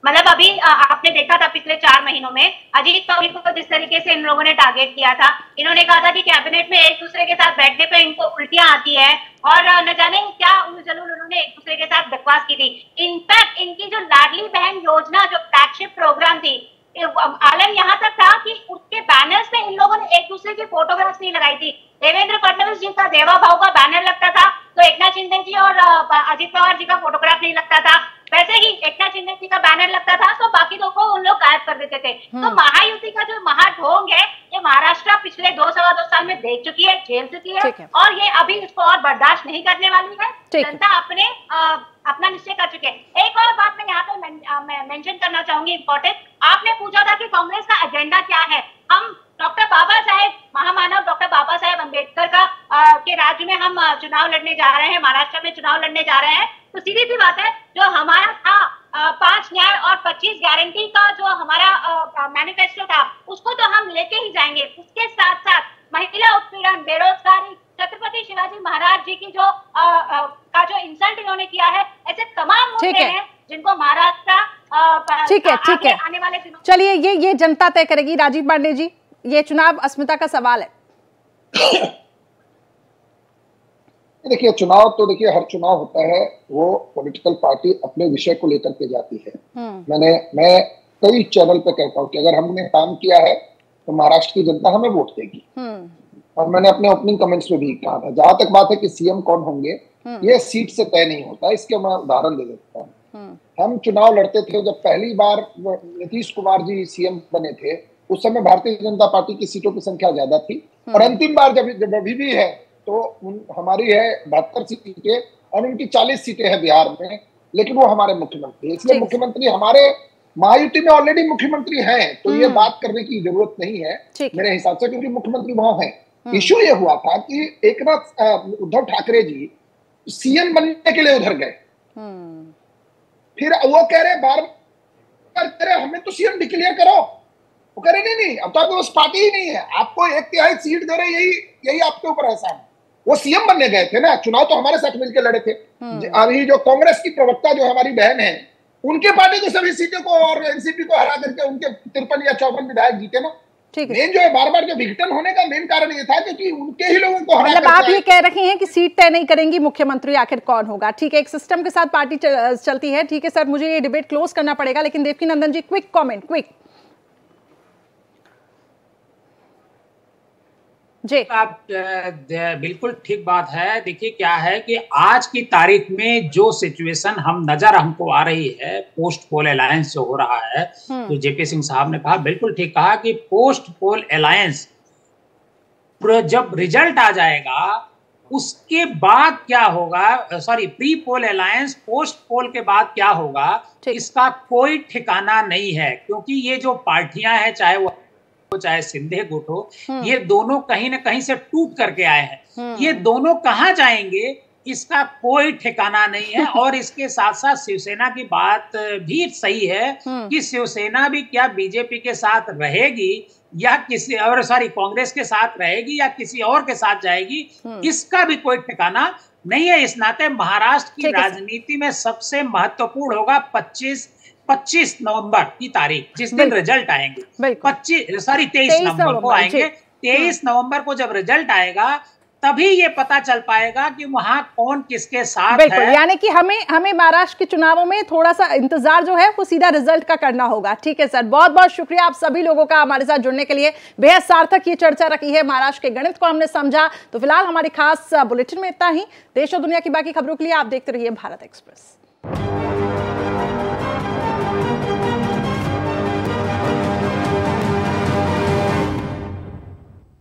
मतलब अभी आपने देखा था पिछले चार महीनों में, अजीत पवार को जिस तरीके से इन लोगों ने टारगेट किया था, इन्होंने कहा था कि कैबिनेट में एक दूसरे के साथ बैठने पे इनको उल्टियाँ आती है, और न जाने क्या ज़रूर उन्होंने एक दूसरे के साथ बकवास की थी। इनफैक्ट इनकी जो लाडली बहन योजना, जो फ्लैगशिप प्रोग्राम थी आलम यहाँ तक था कि उसके बैनर्स पे इन लोगों ने एक दूसरे की फोटोग्राफ्स नहीं लगाई थी। देवेंद्र फडणवीस जी का देवा भाव का बैनर लगता था तो एकनाथ शिंदे जी और अजीत पवार जी का फोटोग्राफ नहीं लगता था। वैसे ही एकनाथ शिंदे जी का बैनर लगता था तो बाकी लोग को उन लोग गायब कर देते थे। तो हम्म। महायुति का जो महाढोंग है ये महाराष्ट्र पिछले दो सवा दो साल में देख चुकी है झेल चुकी है, है। और ये अभी इसको और बर्दाश्त नहीं करने वाली है। जनता अपने आ, अपना निश्चय कर चुके हैं। एक और बात मैं यहाँ पे मेंशन करना चाहूँगी इम्पोर्टेंट आपने पूछा था कि कांग्रेस का एजेंडा क्या है। हम डॉक्टर बाबा साहेब महामानव डॉक्टर बाबा साहेब अंबेडकर का आ, के राज्य में हम चुनाव लड़ने जा रहे हैं महाराष्ट्र में चुनाव लड़ने जा रहे हैं। तो सीधी सी बात है जो हमारा था पाँच न्याय और पच्चीस गारंटी का जो हमारा मैनिफेस्टो था उसको तो हम लेके ही जाएँगे। उसके साथ साथ महिला उत्पीड़न बेरोजगारी छत्रपति शिवाजी महाराज जी की जो आ, आ, का जो इंसल्ट इन्होंने किया है ऐसे तमाम मुद्दे हैं। जिनको महाराष्ट्र ठीक है ठीक है। आने वाले चलिए ये ये जनता तय करेगी। राजीव पांडे जी। ये चुनाव अस्मिता का सवाल है देखिए चुनाव तो देखिए हर चुनाव होता है वो पॉलिटिकल पार्टी अपने विषय को लेकर के जाती है हम्म। मैंने मैं कई चैनल पे कहता हूँ कि अगर हमने काम किया है तो महाराष्ट्र की जनता हमें वोट देगी हम्म। और मैंने अपने ओपनिंग कमेंट्स में भी कहा था जहाँ तक बात है कि सीएम कौन होंगे हम्म। ये सीट से तय नहीं होता इसके मैं उदाहरण दे देता हूँ हम चुनाव लड़ते थे जब पहली बार नीतीश कुमार जी सीएम बने थे उस समय भारतीय जनता पार्टी की सीटों की संख्या ज़्यादा थी। और अंतिम बार जब जब अभी भी है तो उन हमारी है बहत्तर सीटें और उनकी चालीस सीटें हैं बिहार में लेकिन वो हमारे मुख्यमंत्री इसलिए मुख्यमंत्री हमारे महायुति में ऑलरेडी मुख्यमंत्री हैं तो ये हम्म। बात करने की ज़रूरत नहीं है मेरे हिसाब से क्योंकि मुख्यमंत्री वहाँ है। इश्यू ये हुआ था कि एक नाथ उद्धव ठाकरे जी सीएम बनने के लिए उधर गए। हम्म। फिर वो कह रहे बार बार कह रहे हमें तो सीएम डिक्लेयर करो वो कह रहे नहीं नहीं अब तो आपके पास पार्टी ही नहीं है। आपको एक तिहाई सीट दे रहे यही यही आपके ऊपर एहसान वो सीएम बनने गए थे ना चुनाव तो हमारे साथ मिलकर लड़े थे। हम्म। अभी जो कांग्रेस की प्रवक्ता जो हमारी बहन है उनके पार्टी को सभी सीटों को और एनसीपी को हरा करके उनके तिरपन या चौपन विधायक जीते ना। मेन जो है बार बार जो विघटन होने का मेन कारण ये था क्योंकि उनके ही लोगों को हरा मतलब आप ये कह रही हैं कि सीट तय नहीं करेंगी मुख्यमंत्री आखिर कौन होगा? ठीक है एक सिस्टम के साथ पार्टी चलती है। ठीक है सर मुझे ये डिबेट क्लोज करना पड़ेगा लेकिन Devaki Nandan ji quick comment quick. जी। आप बिल्कुल ठीक बात है। देखिए क्या है कि आज की तारीख में जो सिचुएशन हम नज़र हमको आ रही है पोस्ट पोल अलायंस जो हो रहा है हम्म। तो जेपी सिंह साहब ने कहा बिल्कुल ठीक कहा कि पोस्ट पोल अलायंस जब रिज़ल्ट आ जाएगा उसके बाद क्या होगा sorry pre poll alliance post poll के बाद क्या होगा इसका कोई ठिकाना नहीं है क्योंकि ये जो पार्टियाँ हैं चाहे वो चाहे सिंधे गुट हो हम्म। ये दोनों कहीं ना कहीं से टूट करके आए हैं हम्म। ये दोनों कहाँ जाएँगे इसका कोई ठिकाना नहीं है और इसके साथ साथ शिवसेना की बात भी सही है कि शिवसेना भी क्या बीजेपी के साथ रहेगी या किसी और सॉरी कांग्रेस के साथ रहेगी या किसी और के साथ जाएगी इसका भी कोई ठिकाना नहीं है इस नाते महाराष्ट्र की। राजनीति में सबसे महत्वपूर्ण होगा 25 25 नवंबर की तारीख जिस दिन रिज़ल्ट आएँगे। बिल्कुल। 25 सॉरी 23 23 नवंबर को आएँगे। 23 नवंबर को जब रिज़ल्ट आएगा तभी ये पता चल पाएगा कि वहाँ कौन किसके साथ बिल्कुल है। यानी कि हमें हमें महाराष्ट्र के चुनावों में थोड़ा सा इंतज़ार जो है वो सीधा रिज़ल्ट का करना होगा। ठीक है सर बहुत बहुत शुक्रिया आप सभी लोगों का हमारे साथ जुड़ने के लिए। बेहद सार्थक ये चर्चा रखी है महाराष्ट्र के गणित को हमने समझा। तो फ़िलहाल हमारी खास बुलेटिन में इतना ही। देश और दुनिया की बाकी खबरों के लिए आप देखते रहिए भारत एक्सप्रेस।